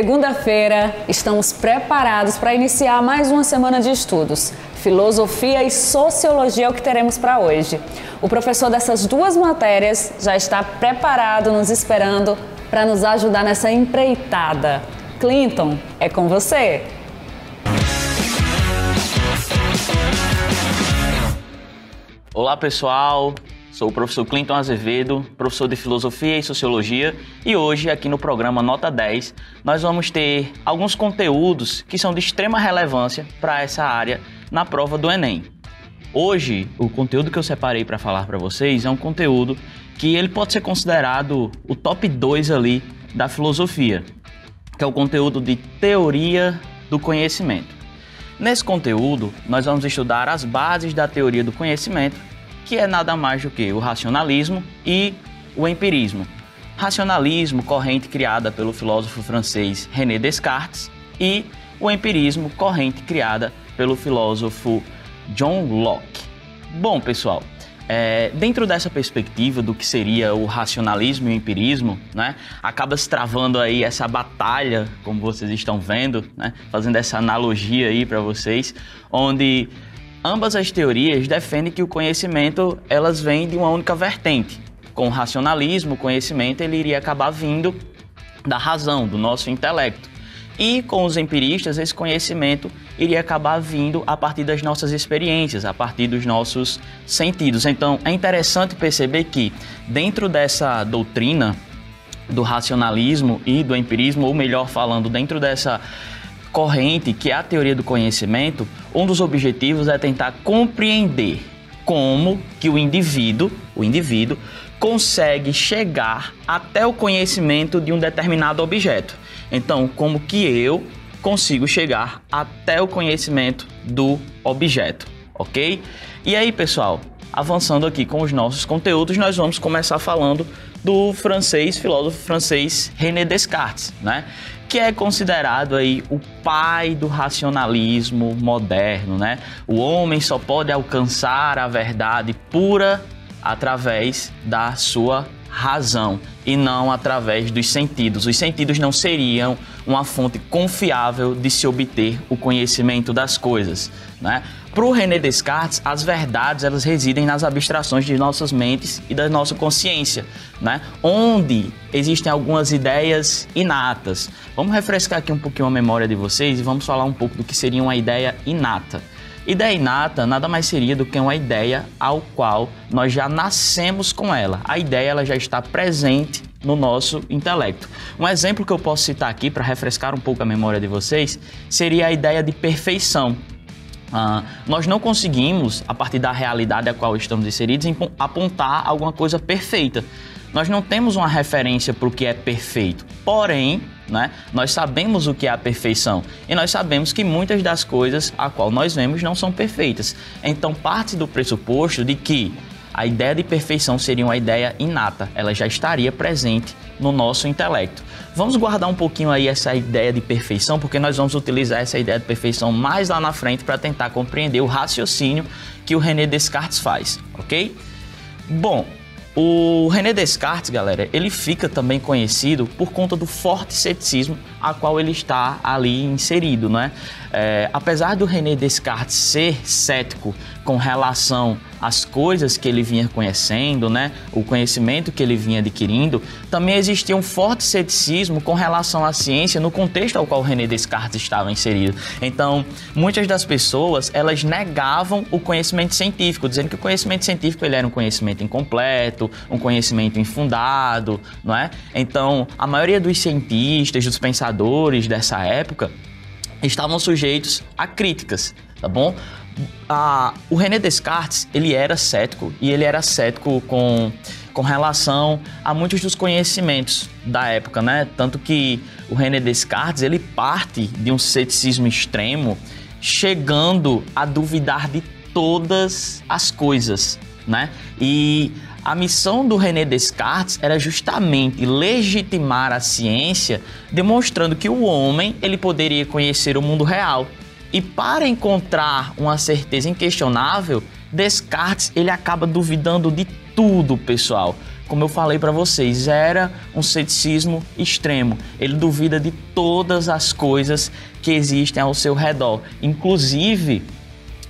Segunda-feira, estamos preparados para iniciar mais uma semana de estudos. Filosofia e Sociologia é o que teremos para hoje. O professor dessas duas matérias já está preparado, nos esperando para nos ajudar nessa empreitada. Clinton, é com você. Olá pessoal, sou o professor Clinton Azevedo, professor de Filosofia e Sociologia, e hoje aqui no programa Nota 10 nós vamos ter alguns conteúdos que são de extrema relevância para essa área na prova do Enem. Hoje, o conteúdo que eu separei para falar para vocês é um conteúdo que ele pode ser considerado o top 2 ali da filosofia, que é o conteúdo de teoria do conhecimento. Nesse conteúdo, nós vamos estudar as bases da teoria do conhecimento, que é nada mais do que o racionalismo e o empirismo. Racionalismo, corrente criada pelo filósofo francês René Descartes, e o empirismo, corrente criada pelo filósofo John Locke. Bom, pessoal, é, dentro dessa perspectiva do que seria o racionalismo e o empirismo, né, acaba se travando aí essa batalha, como vocês estão vendo, né, fazendo essa analogia aí para vocês, onde ambas as teorias defendem que o conhecimento elas vêm de uma única vertente. Com o racionalismo, o conhecimento ele iria acabar vindo da razão, do nosso intelecto. E com os empiristas, esse conhecimento iria acabar vindo a partir das nossas experiências, a partir dos nossos sentidos. Então, é interessante perceber que, dentro dessa doutrina do racionalismo e do empirismo, ou melhor falando, dentro dessa corrente que é a teoria do conhecimento, um dos objetivos é tentar compreender como que o indivíduo, o indivíduo consegue chegar até o conhecimento de um determinado objeto. Então, como que eu consigo chegar até o conhecimento do objeto, ok? E aí, pessoal, avançando aqui com os nossos conteúdos, nós vamos começar falando do francês, filósofo francês René Descartes, né? Que é considerado aí o pai do racionalismo moderno, né? O homem só pode alcançar a verdade pura através da sua razão e não através dos sentidos. Os sentidos não seriam uma fonte confiável de se obter o conhecimento das coisas. Né? Para o René Descartes, as verdades elas residem nas abstrações de nossas mentes e da nossa consciência, né? onde existem algumas ideias inatas. Vamos refrescar aqui um pouquinho a memória de vocês e vamos falar um pouco do que seria uma ideia inata. Ideia inata nada mais seria do que uma ideia ao qual nós já nascemos com ela. A ideia ela já está presente no nosso intelecto. Um exemplo que eu posso citar aqui para refrescar um pouco a memória de vocês seria a ideia de perfeição. Uh, nós não conseguimos, a partir da realidade a qual estamos inseridos, apontar alguma coisa perfeita. Nós não temos uma referência para o que é perfeito. Porém, né, nós sabemos o que é a perfeição e nós sabemos que muitas das coisas a qual nós vemos não são perfeitas. Então, parte do pressuposto de que a ideia de perfeição seria uma ideia inata, ela já estaria presente no nosso intelecto. Vamos guardar um pouquinho aí essa ideia de perfeição, porque nós vamos utilizar essa ideia de perfeição mais lá na frente para tentar compreender o raciocínio que o René Descartes faz, ok? Bom, o René Descartes, galera, ele fica também conhecido por conta do forte ceticismo a qual ele está ali inserido, né? É, apesar do René Descartes ser cético com relação às coisas que ele vinha conhecendo, né, o conhecimento que ele vinha adquirindo, também existia um forte ceticismo com relação à ciência no contexto ao qual René Descartes estava inserido. Então, muitas das pessoas elas negavam o conhecimento científico, dizendo que o conhecimento científico ele era um conhecimento incompleto, um conhecimento infundado, não é? Então, a maioria dos cientistas, dos pensadores dessa época estavam sujeitos a críticas, tá bom? Ah, o René Descartes, ele era cético e ele era cético com, com relação a muitos dos conhecimentos da época, né? Tanto que o René Descartes, ele parte de um ceticismo extremo, chegando a duvidar de todas as coisas, né? E a missão do René Descartes era justamente legitimar a ciência, demonstrando que o homem ele poderia conhecer o mundo real. E para encontrar uma certeza inquestionável, Descartes ele acaba duvidando de tudo, pessoal. como eu falei para vocês, era um ceticismo extremo. Ele duvida de todas as coisas que existem ao seu redor, inclusive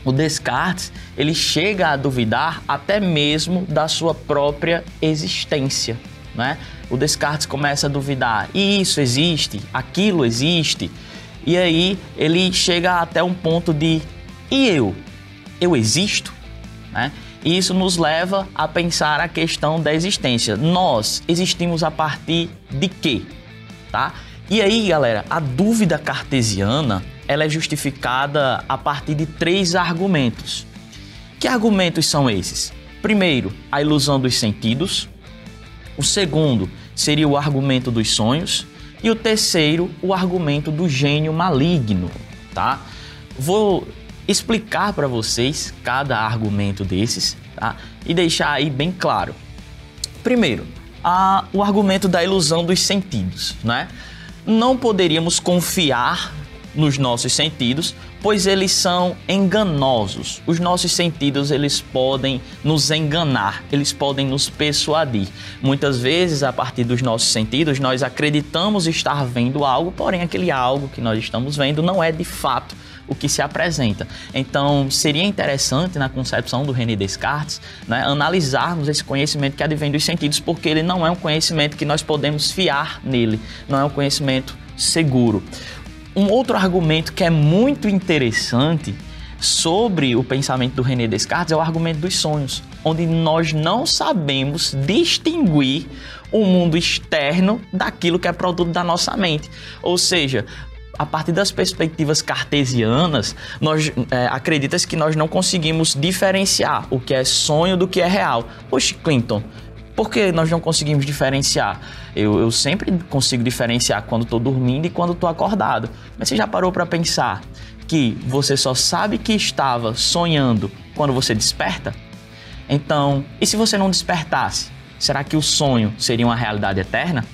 o Descartes, ele chega a duvidar até mesmo da sua própria existência, né? O Descartes começa a duvidar, isso existe, aquilo existe, e aí ele chega até um ponto de e eu? Eu existo? Né? E isso nos leva a pensar a questão da existência. Nós existimos a partir de quê? Tá? E aí, galera, a dúvida cartesiana ela é justificada a partir de três argumentos. Que argumentos são esses? Primeiro, a ilusão dos sentidos. O segundo seria o argumento dos sonhos. E o terceiro, o argumento do gênio maligno, tá? Vou explicar para vocês cada argumento desses tá? e deixar aí bem claro. Primeiro, a, o argumento da ilusão dos sentidos. Né? Não poderíamos confiar nos nossos sentidos, pois eles são enganosos. Os nossos sentidos eles podem nos enganar, eles podem nos persuadir. Muitas vezes, a partir dos nossos sentidos, nós acreditamos estar vendo algo, porém aquele algo que nós estamos vendo não é de fato o que se apresenta. Então, seria interessante, na concepção do René Descartes, né, analisarmos esse conhecimento que advém dos sentidos, porque ele não é um conhecimento que nós podemos fiar nele, não é um conhecimento seguro. Um outro argumento que é muito interessante sobre o pensamento do René Descartes é o argumento dos sonhos, onde nós não sabemos distinguir o mundo externo daquilo que é produto da nossa mente. Ou seja, a partir das perspectivas cartesianas, nós é, acredita-se que nós não conseguimos diferenciar o que é sonho do que é real. Poxa, Clinton, por que nós não conseguimos diferenciar? Eu, eu sempre consigo diferenciar quando estou dormindo e quando estou acordado. Mas você já parou para pensar que você só sabe que estava sonhando quando você desperta? Então, e se você não despertasse? Será que o sonho seria uma realidade eterna?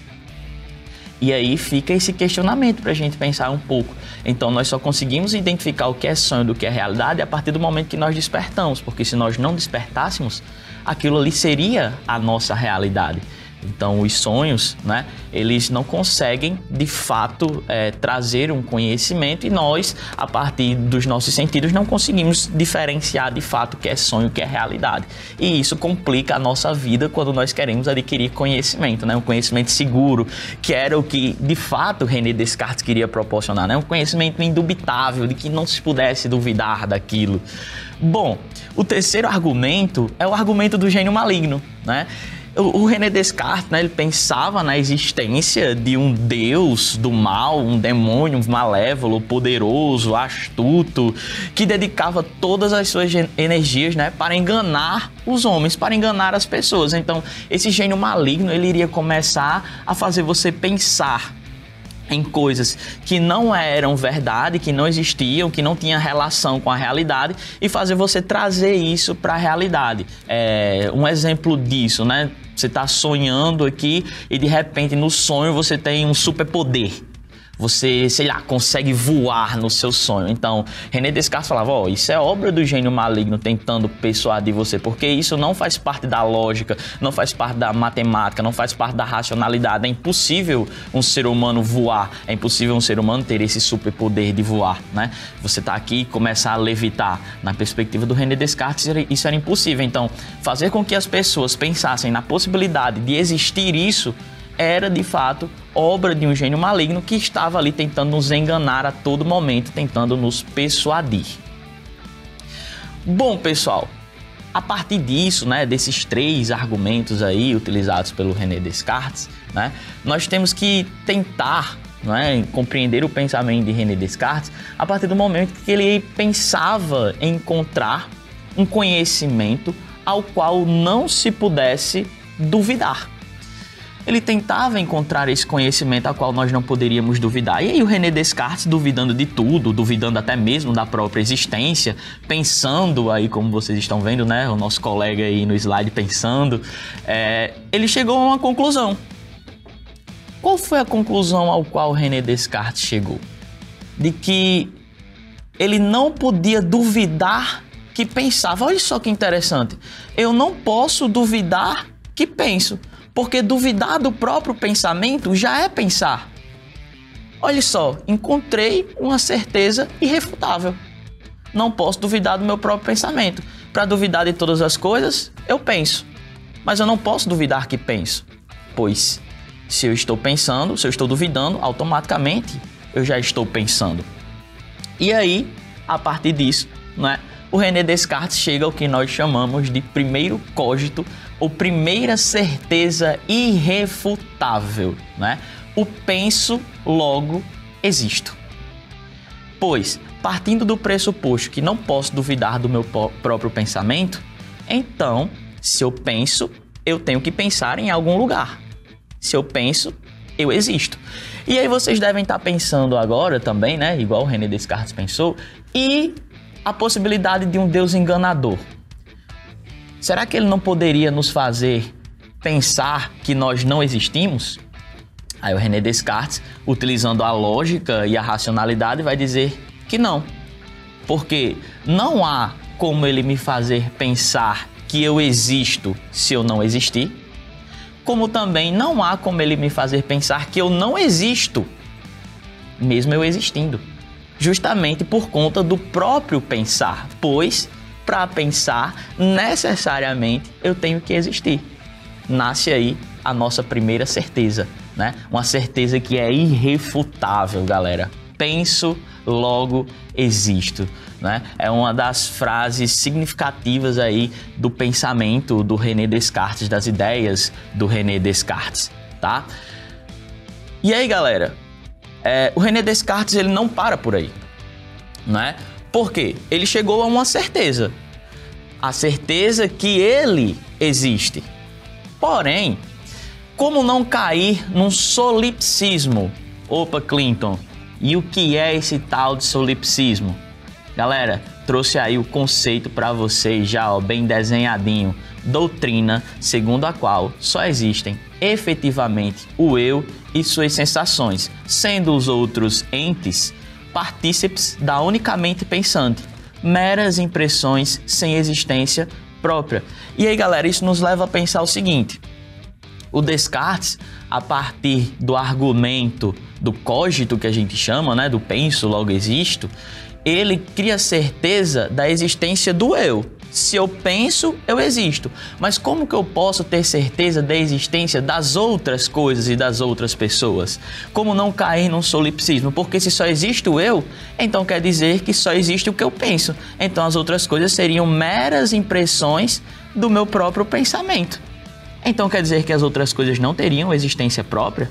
E aí fica esse questionamento para a gente pensar um pouco. Então nós só conseguimos identificar o que é sonho do que é realidade a partir do momento que nós despertamos, porque se nós não despertássemos, aquilo ali seria a nossa realidade. Então, os sonhos, né, eles não conseguem de fato é, trazer um conhecimento e nós, a partir dos nossos sentidos, não conseguimos diferenciar de fato o que é sonho o que é realidade. E isso complica a nossa vida quando nós queremos adquirir conhecimento, né, um conhecimento seguro, que era o que de fato René Descartes queria proporcionar, né, um conhecimento indubitável, de que não se pudesse duvidar daquilo. Bom, o terceiro argumento é o argumento do gênio maligno, né? o René Descartes, né, ele pensava na existência de um deus do mal, um demônio malévolo, poderoso, astuto, que dedicava todas as suas energias, né, para enganar os homens, para enganar as pessoas. Então, esse gênio maligno, ele iria começar a fazer você pensar em coisas que não eram verdade, que não existiam, que não tinham relação com a realidade e fazer você trazer isso para a realidade. É, um exemplo disso, né? Você está sonhando aqui e de repente no sonho você tem um superpoder você, sei lá, consegue voar no seu sonho. Então, René Descartes falava: Ó, oh, isso é obra do gênio maligno tentando persuadir você, porque isso não faz parte da lógica, não faz parte da matemática, não faz parte da racionalidade. É impossível um ser humano voar, é impossível um ser humano ter esse superpoder de voar, né? Você tá aqui e começar a levitar. Na perspectiva do René Descartes, isso era impossível. Então, fazer com que as pessoas pensassem na possibilidade de existir isso era de fato obra de um gênio maligno que estava ali tentando nos enganar a todo momento, tentando nos persuadir. Bom, pessoal, a partir disso, né, desses três argumentos aí utilizados pelo René Descartes, né, nós temos que tentar né, compreender o pensamento de René Descartes a partir do momento que ele pensava encontrar um conhecimento ao qual não se pudesse duvidar ele tentava encontrar esse conhecimento a qual nós não poderíamos duvidar. E aí o René Descartes, duvidando de tudo, duvidando até mesmo da própria existência, pensando aí, como vocês estão vendo, né, o nosso colega aí no slide pensando, é, ele chegou a uma conclusão. Qual foi a conclusão ao qual René Descartes chegou? De que ele não podia duvidar que pensava. Olha só que interessante. Eu não posso duvidar que penso Porque duvidar do próprio pensamento já é pensar. Olha só, encontrei uma certeza irrefutável. Não posso duvidar do meu próprio pensamento. Para duvidar de todas as coisas, eu penso. Mas eu não posso duvidar que penso. Pois, se eu estou pensando, se eu estou duvidando, automaticamente eu já estou pensando. E aí, a partir disso, né, o René Descartes chega ao que nós chamamos de primeiro cogito ou primeira certeza irrefutável, né? O penso, logo existo. Pois, partindo do pressuposto que não posso duvidar do meu próprio pensamento, então, se eu penso, eu tenho que pensar em algum lugar. Se eu penso, eu existo. E aí vocês devem estar pensando agora também, né? Igual o René Descartes pensou, e a possibilidade de um Deus enganador. Será que ele não poderia nos fazer pensar que nós não existimos? Aí o René Descartes, utilizando a lógica e a racionalidade, vai dizer que não. Porque não há como ele me fazer pensar que eu existo se eu não existir, como também não há como ele me fazer pensar que eu não existo, mesmo eu existindo. Justamente por conta do próprio pensar, pois para pensar, necessariamente eu tenho que existir. Nasce aí a nossa primeira certeza, né? Uma certeza que é irrefutável, galera. Penso, logo existo. Né? É uma das frases significativas aí do pensamento do René Descartes, das ideias do René Descartes, tá? E aí, galera, é, o René Descartes ele não para por aí, né? Por quê? Ele chegou a uma certeza, a certeza que ele existe. Porém, como não cair num solipsismo? Opa, Clinton, e o que é esse tal de solipsismo? Galera, trouxe aí o conceito para vocês já ó, bem desenhadinho. Doutrina segundo a qual só existem efetivamente o eu e suas sensações, sendo os outros entes partícipes da unicamente pensante, meras impressões sem existência própria. E aí, galera, isso nos leva a pensar o seguinte: o Descartes, a partir do argumento do cogito que a gente chama, né, do penso logo existo, ele cria certeza da existência do eu. Se eu penso, eu existo. Mas como que eu posso ter certeza da existência das outras coisas e das outras pessoas? Como não cair num solipsismo? Porque se só existe o eu, então quer dizer que só existe o que eu penso. Então as outras coisas seriam meras impressões do meu próprio pensamento. Então quer dizer que as outras coisas não teriam existência própria?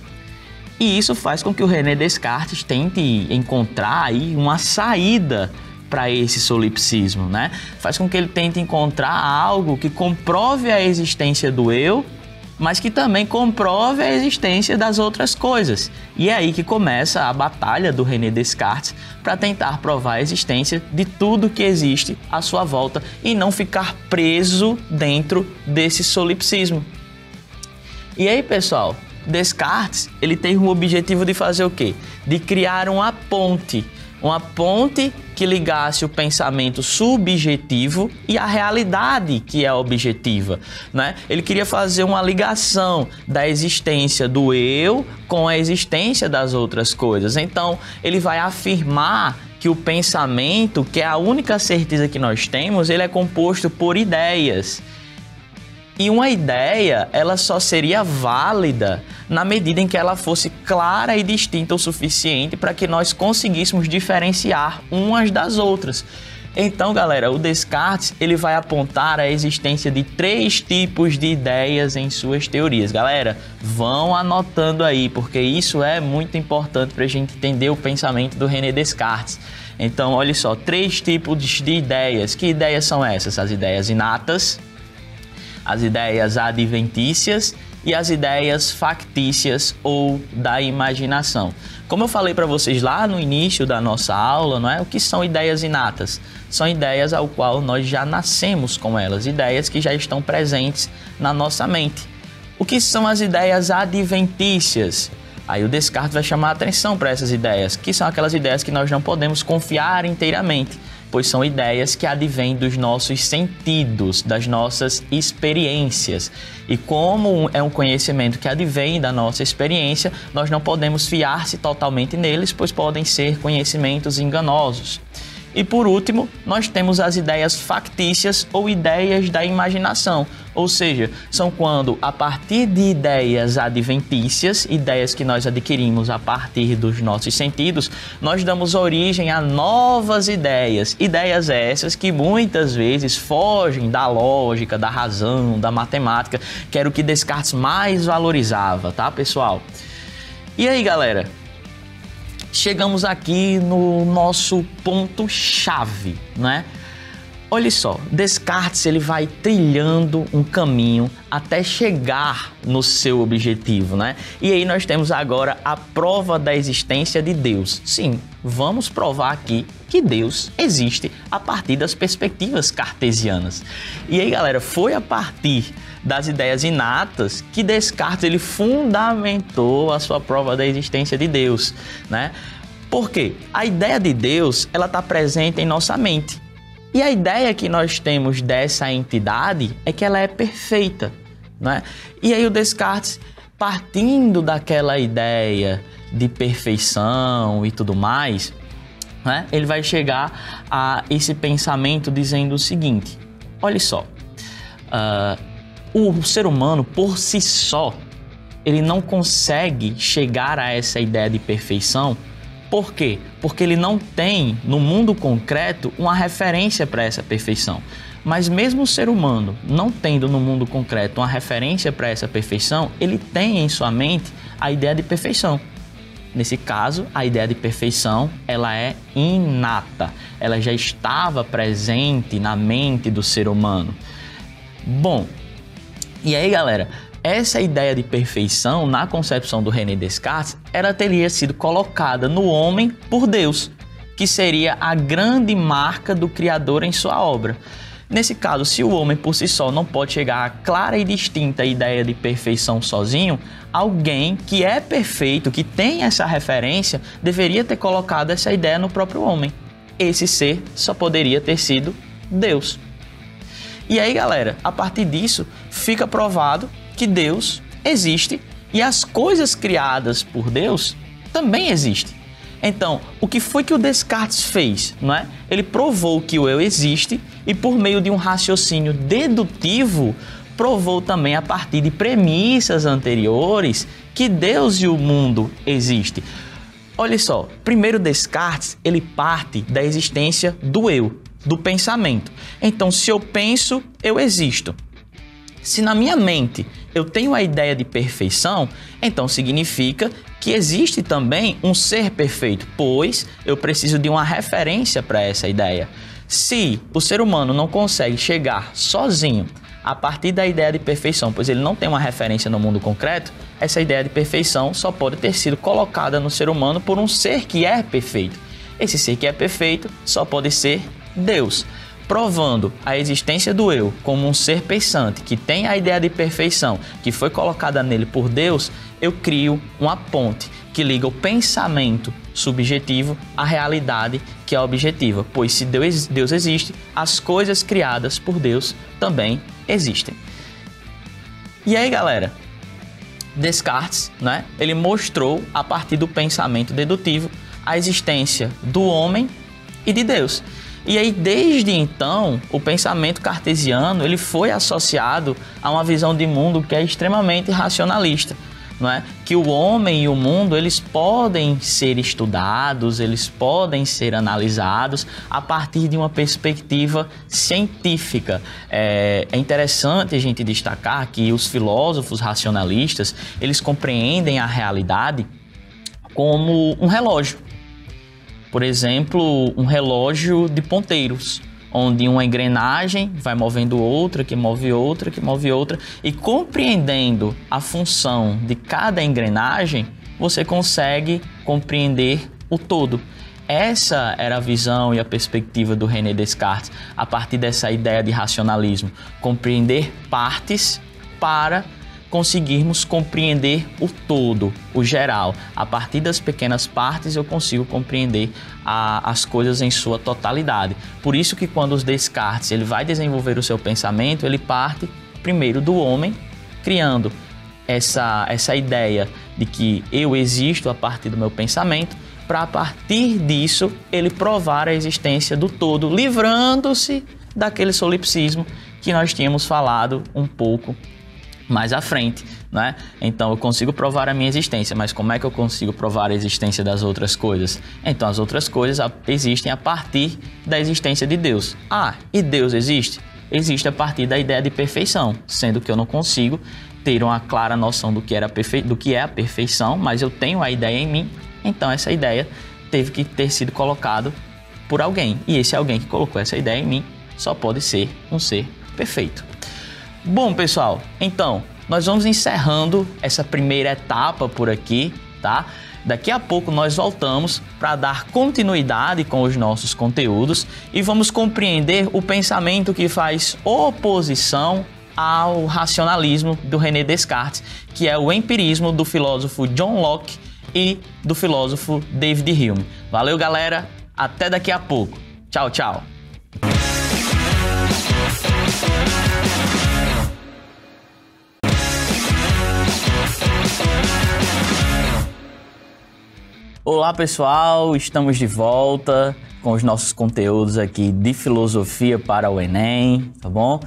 E isso faz com que o René Descartes tente encontrar aí uma saída para esse solipsismo, né? Faz com que ele tente encontrar algo que comprove a existência do eu, mas que também comprove a existência das outras coisas. E é aí que começa a batalha do René Descartes para tentar provar a existência de tudo que existe à sua volta e não ficar preso dentro desse solipsismo. E aí, pessoal, Descartes, ele tem o objetivo de fazer o quê? De criar uma ponte, uma ponte que ligasse o pensamento subjetivo e a realidade que é objetiva, né? Ele queria fazer uma ligação da existência do eu com a existência das outras coisas. Então, ele vai afirmar que o pensamento, que é a única certeza que nós temos, ele é composto por ideias. E uma ideia, ela só seria válida na medida em que ela fosse clara e distinta o suficiente para que nós conseguíssemos diferenciar umas das outras. Então, galera, o Descartes ele vai apontar a existência de três tipos de ideias em suas teorias. Galera, vão anotando aí, porque isso é muito importante para a gente entender o pensamento do René Descartes. Então, olha só, três tipos de ideias. Que ideias são essas? As ideias inatas, as ideias adventícias e as ideias factícias ou da imaginação. Como eu falei para vocês lá no início da nossa aula, não é? O que são ideias inatas? São ideias ao qual nós já nascemos com elas, ideias que já estão presentes na nossa mente. O que são as ideias adventícias? Aí o Descartes vai chamar a atenção para essas ideias, que são aquelas ideias que nós não podemos confiar inteiramente pois são ideias que advêm dos nossos sentidos, das nossas experiências. E como é um conhecimento que advém da nossa experiência, nós não podemos fiar-se totalmente neles, pois podem ser conhecimentos enganosos. E por último, nós temos as ideias factícias ou ideias da imaginação, ou seja, são quando a partir de ideias adventícias, ideias que nós adquirimos a partir dos nossos sentidos, nós damos origem a novas ideias, ideias essas que muitas vezes fogem da lógica, da razão, da matemática, que era o que Descartes mais valorizava, tá, pessoal? E aí, galera? Chegamos aqui no nosso ponto chave, né? Olha só, Descartes ele vai trilhando um caminho até chegar no seu objetivo, né? E aí nós temos agora a prova da existência de Deus. Sim, vamos provar aqui que Deus existe a partir das perspectivas cartesianas. E aí, galera, foi a partir das ideias inatas que Descartes ele fundamentou a sua prova da existência de Deus, né? Porque a ideia de Deus ela está presente em nossa mente e a ideia que nós temos dessa entidade é que ela é perfeita, né? E aí o Descartes partindo daquela ideia de perfeição e tudo mais, né? Ele vai chegar a esse pensamento dizendo o seguinte: olha só. Uh, o ser humano por si só ele não consegue chegar a essa ideia de perfeição. Por quê? Porque ele não tem no mundo concreto uma referência para essa perfeição. Mas mesmo o ser humano não tendo no mundo concreto uma referência para essa perfeição, ele tem em sua mente a ideia de perfeição. Nesse caso, a ideia de perfeição, ela é inata. Ela já estava presente na mente do ser humano. Bom, e aí, galera, essa ideia de perfeição, na concepção do René Descartes, ela teria sido colocada no homem por Deus, que seria a grande marca do Criador em sua obra. Nesse caso, se o homem por si só não pode chegar à clara e distinta ideia de perfeição sozinho, alguém que é perfeito, que tem essa referência, deveria ter colocado essa ideia no próprio homem. Esse ser só poderia ter sido Deus. E aí, galera, a partir disso, fica provado que Deus existe e as coisas criadas por Deus também existem. Então, o que foi que o Descartes fez? Não é? Ele provou que o eu existe e, por meio de um raciocínio dedutivo, provou também a partir de premissas anteriores que Deus e o mundo existem. Olha só, primeiro Descartes, ele parte da existência do eu do pensamento. Então, se eu penso, eu existo. Se na minha mente eu tenho a ideia de perfeição, então significa que existe também um ser perfeito, pois eu preciso de uma referência para essa ideia. Se o ser humano não consegue chegar sozinho a partir da ideia de perfeição, pois ele não tem uma referência no mundo concreto, essa ideia de perfeição só pode ter sido colocada no ser humano por um ser que é perfeito. Esse ser que é perfeito só pode ser Deus, provando a existência do eu como um ser pensante que tem a ideia de perfeição que foi colocada nele por Deus, eu crio uma ponte que liga o pensamento subjetivo à realidade que é objetiva, pois se Deus, Deus existe, as coisas criadas por Deus também existem. E aí, galera, Descartes, né? Ele mostrou a partir do pensamento dedutivo a existência do homem e de Deus. E aí, desde então, o pensamento cartesiano ele foi associado a uma visão de mundo que é extremamente racionalista. Não é? Que o homem e o mundo eles podem ser estudados, eles podem ser analisados a partir de uma perspectiva científica. É, é interessante a gente destacar que os filósofos racionalistas eles compreendem a realidade como um relógio por exemplo, um relógio de ponteiros, onde uma engrenagem vai movendo outra, que move outra, que move outra, e compreendendo a função de cada engrenagem, você consegue compreender o todo. Essa era a visão e a perspectiva do René Descartes a partir dessa ideia de racionalismo, compreender partes para conseguirmos compreender o todo, o geral. A partir das pequenas partes eu consigo compreender a, as coisas em sua totalidade. Por isso que quando os Descartes ele vai desenvolver o seu pensamento, ele parte primeiro do homem, criando essa, essa ideia de que eu existo a partir do meu pensamento, para a partir disso ele provar a existência do todo, livrando-se daquele solipsismo que nós tínhamos falado um pouco mais à frente, né? Então eu consigo provar a minha existência, mas como é que eu consigo provar a existência das outras coisas? Então as outras coisas existem a partir da existência de Deus. Ah, e Deus existe? Existe a partir da ideia de perfeição, sendo que eu não consigo ter uma clara noção do que, era perfe... do que é a perfeição, mas eu tenho a ideia em mim, então essa ideia teve que ter sido colocado por alguém. E esse alguém que colocou essa ideia em mim só pode ser um ser perfeito. Bom, pessoal, então nós vamos encerrando essa primeira etapa por aqui, tá? Daqui a pouco nós voltamos para dar continuidade com os nossos conteúdos e vamos compreender o pensamento que faz oposição ao racionalismo do René Descartes, que é o empirismo do filósofo John Locke e do filósofo David Hume. Valeu, galera. Até daqui a pouco. Tchau, tchau. Olá pessoal, estamos de volta com os nossos conteúdos aqui de filosofia para o Enem, tá bom?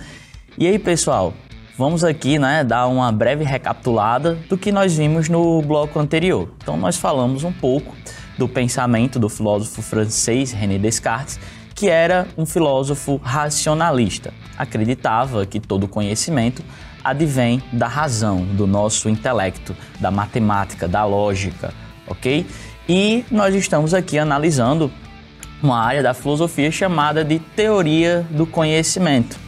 E aí, pessoal, vamos aqui, né, dar uma breve recapitulada do que nós vimos no bloco anterior. Então, nós falamos um pouco do pensamento do filósofo francês René Descartes, que era um filósofo racionalista. Acreditava que todo conhecimento advém da razão, do nosso intelecto, da matemática, da lógica, ok? E nós estamos aqui analisando uma área da filosofia chamada de teoria do conhecimento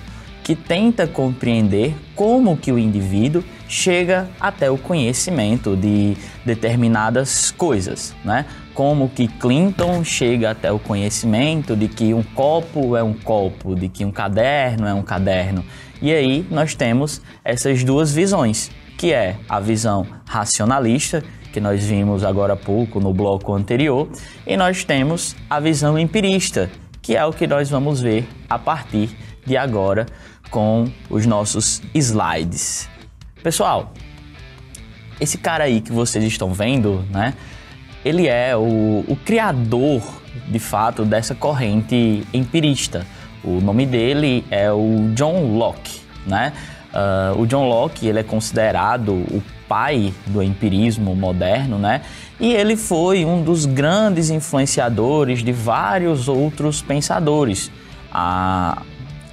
que tenta compreender como que o indivíduo chega até o conhecimento de determinadas coisas, né? Como que Clinton chega até o conhecimento de que um copo é um copo, de que um caderno é um caderno. E aí nós temos essas duas visões, que é a visão racionalista, que nós vimos agora há pouco no bloco anterior, e nós temos a visão empirista, que é o que nós vamos ver a partir de agora com os nossos slides. Pessoal, esse cara aí que vocês estão vendo, né? Ele é o, o criador, de fato, dessa corrente empirista. O nome dele é o John Locke, né? Uh, o John Locke ele é considerado o pai do empirismo moderno, né? E ele foi um dos grandes influenciadores de vários outros pensadores. A,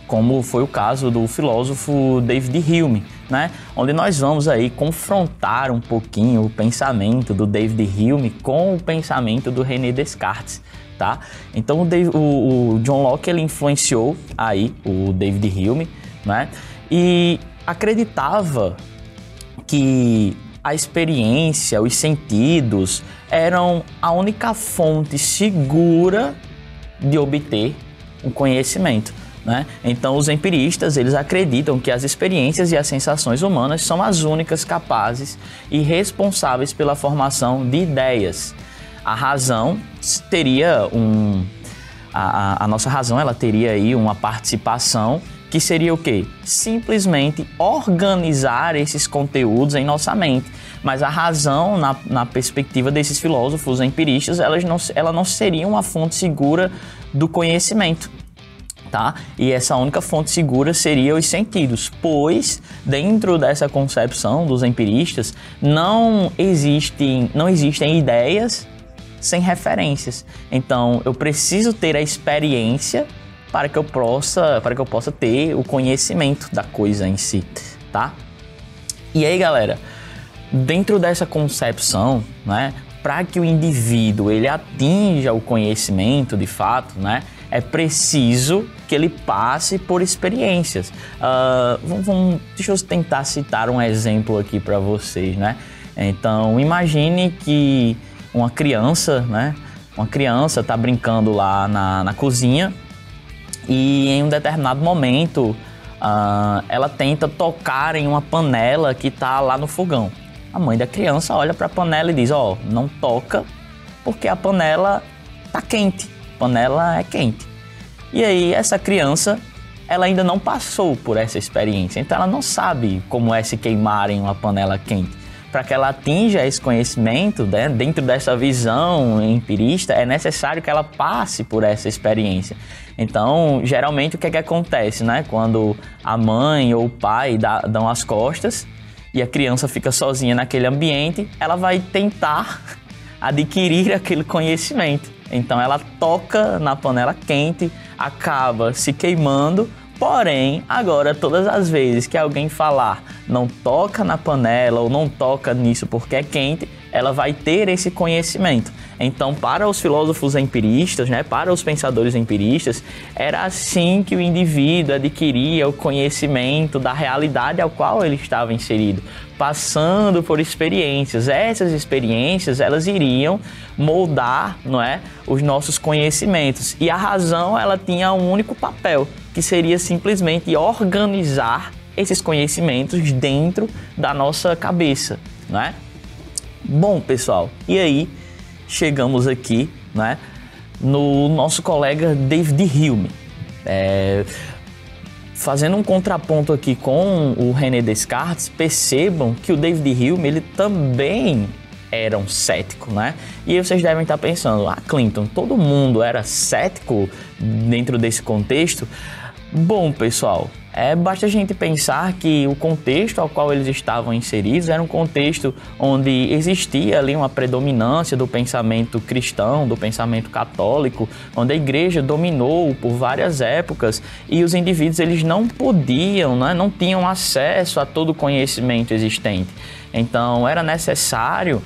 como foi o caso do filósofo David Hume, né? Onde nós vamos aí confrontar um pouquinho o pensamento do David Hume com o pensamento do René Descartes, tá? Então o, Dave, o, o John Locke ele influenciou aí o David Hume, né? E acreditava que a experiência, os sentidos eram a única fonte segura de obter um conhecimento. Né? Então, os empiristas eles acreditam que as experiências e as sensações humanas são as únicas capazes e responsáveis pela formação de ideias. A razão teria um, a, a nossa razão ela teria aí uma participação que seria o quê? Simplesmente organizar esses conteúdos em nossa mente. Mas a razão, na, na perspectiva desses filósofos empiristas, elas não, ela não seria uma fonte segura do conhecimento tá? E essa única fonte segura seria os sentidos, pois dentro dessa concepção dos empiristas não existem, não existem ideias sem referências. Então, eu preciso ter a experiência para que eu possa, para que eu possa ter o conhecimento da coisa em si, tá? E aí, galera, dentro dessa concepção, né, para que o indivíduo ele atinja o conhecimento de fato, né, é preciso que ele passe por experiências. Uh, vamos, vamos, deixa eu tentar citar um exemplo aqui para vocês, né? Então, imagine que uma criança, né? Uma criança está brincando lá na, na cozinha e em um determinado momento uh, ela tenta tocar em uma panela que está lá no fogão. A mãe da criança olha para a panela e diz: Ó, oh, não toca porque a panela tá quente. Panela é quente. E aí essa criança ela ainda não passou por essa experiência, então ela não sabe como é se queimar em uma panela quente. Para que ela atinja esse conhecimento, né, dentro dessa visão empirista, é necessário que ela passe por essa experiência. Então, geralmente, o que, é que acontece, né? Quando a mãe ou o pai dá, dão as costas e a criança fica sozinha naquele ambiente, ela vai tentar adquirir aquele conhecimento. Então, ela toca na panela quente, acaba se queimando. Porém, agora todas as vezes que alguém falar não toca na panela ou não toca nisso porque é quente, ela vai ter esse conhecimento. Então, para os filósofos empiristas, né, para os pensadores empiristas, era assim que o indivíduo adquiria o conhecimento da realidade ao qual ele estava inserido, passando por experiências. Essas experiências, elas iriam moldar, não é, os nossos conhecimentos. E a razão, ela tinha um único papel, que seria simplesmente organizar esses conhecimentos dentro da nossa cabeça, não é? Bom, pessoal, e aí chegamos aqui, né, no nosso colega David Hume. É, fazendo um contraponto aqui com o René Descartes, percebam que o David Hume ele também era um cético, né? E aí vocês devem estar pensando, ah, Clinton, todo mundo era cético dentro desse contexto? Bom, pessoal, é, basta a gente pensar que o contexto ao qual eles estavam inseridos era um contexto onde existia ali uma predominância do pensamento cristão, do pensamento católico, onde a igreja dominou por várias épocas e os indivíduos eles não podiam, né, não tinham acesso a todo o conhecimento existente. Então era necessário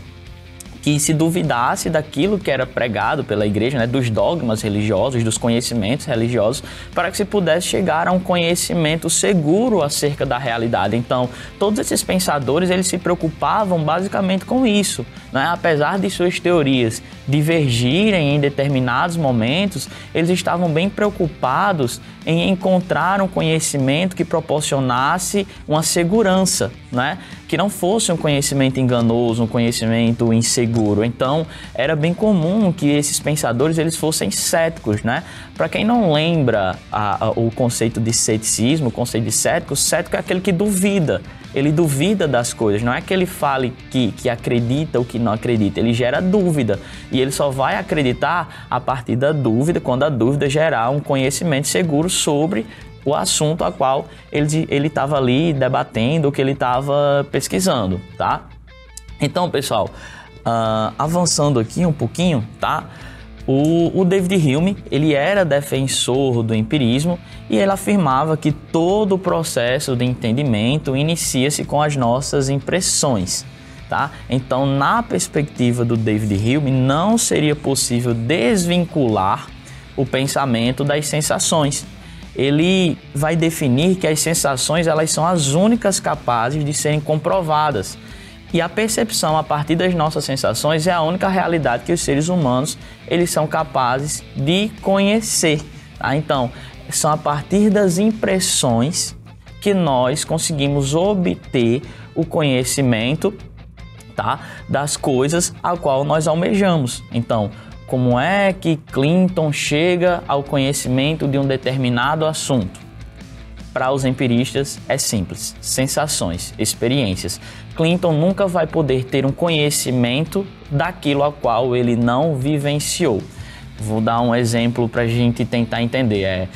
que se duvidasse daquilo que era pregado pela igreja, né, dos dogmas religiosos, dos conhecimentos religiosos, para que se pudesse chegar a um conhecimento seguro acerca da realidade. Então, todos esses pensadores eles se preocupavam basicamente com isso, né? apesar de suas teorias divergirem em determinados momentos, eles estavam bem preocupados em encontrar um conhecimento que proporcionasse uma segurança, né? que não fosse um conhecimento enganoso, um conhecimento inseguro. Então, era bem comum que esses pensadores eles fossem céticos, né? Para quem não lembra a, a, o conceito de ceticismo, o conceito de cético, cético é aquele que duvida. Ele duvida das coisas, não é que ele fale que, que acredita ou que não acredita, ele gera dúvida. E ele só vai acreditar a partir da dúvida, quando a dúvida gerar um conhecimento seguro sobre o assunto a qual ele estava ali debatendo, o que ele estava pesquisando, tá? Então, pessoal, uh, avançando aqui um pouquinho, tá? O, o, David Hume ele era defensor do empirismo e ele afirmava que todo o processo de entendimento inicia-se com as nossas impressões. Tá? Então, na perspectiva do David Hume, não seria possível desvincular o pensamento das sensações ele vai definir que as sensações elas são as únicas capazes de serem comprovadas. E a percepção a partir das nossas sensações é a única realidade que os seres humanos eles são capazes de conhecer. Tá? Então, são a partir das impressões que nós conseguimos obter o conhecimento tá? das coisas a qual nós almejamos. Então, como é que Clinton chega ao conhecimento de um determinado assunto? Para os empiristas é simples: sensações, experiências. Clinton nunca vai poder ter um conhecimento daquilo a qual ele não vivenciou. Vou dar um exemplo para a gente tentar entender. É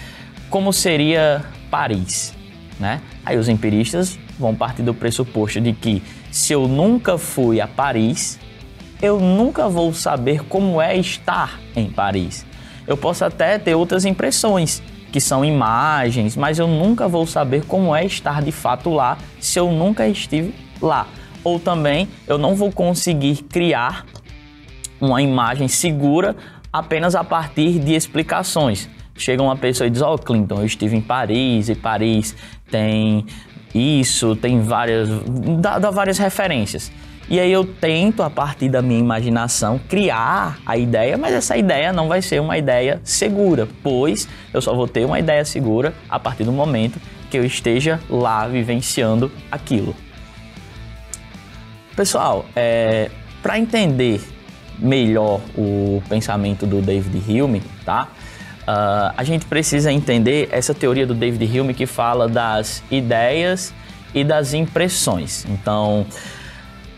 como seria Paris, né? Aí os empiristas vão partir do pressuposto de que se eu nunca fui a Paris, eu nunca vou saber como é estar em Paris. Eu posso até ter outras impressões, que são imagens, mas eu nunca vou saber como é estar de fato lá se eu nunca estive lá. Ou também eu não vou conseguir criar uma imagem segura apenas a partir de explicações. Chega uma pessoa e diz: Ó, oh, Clinton, eu estive em Paris e Paris tem isso, tem várias. dá, dá várias referências. E aí eu tento, a partir da minha imaginação, criar a ideia, mas essa ideia não vai ser uma ideia segura, pois eu só vou ter uma ideia segura a partir do momento que eu esteja lá vivenciando aquilo. Pessoal, é, para entender melhor o pensamento do David Hume, tá? Uh, a gente precisa entender essa teoria do David Hume que fala das ideias e das impressões. Então,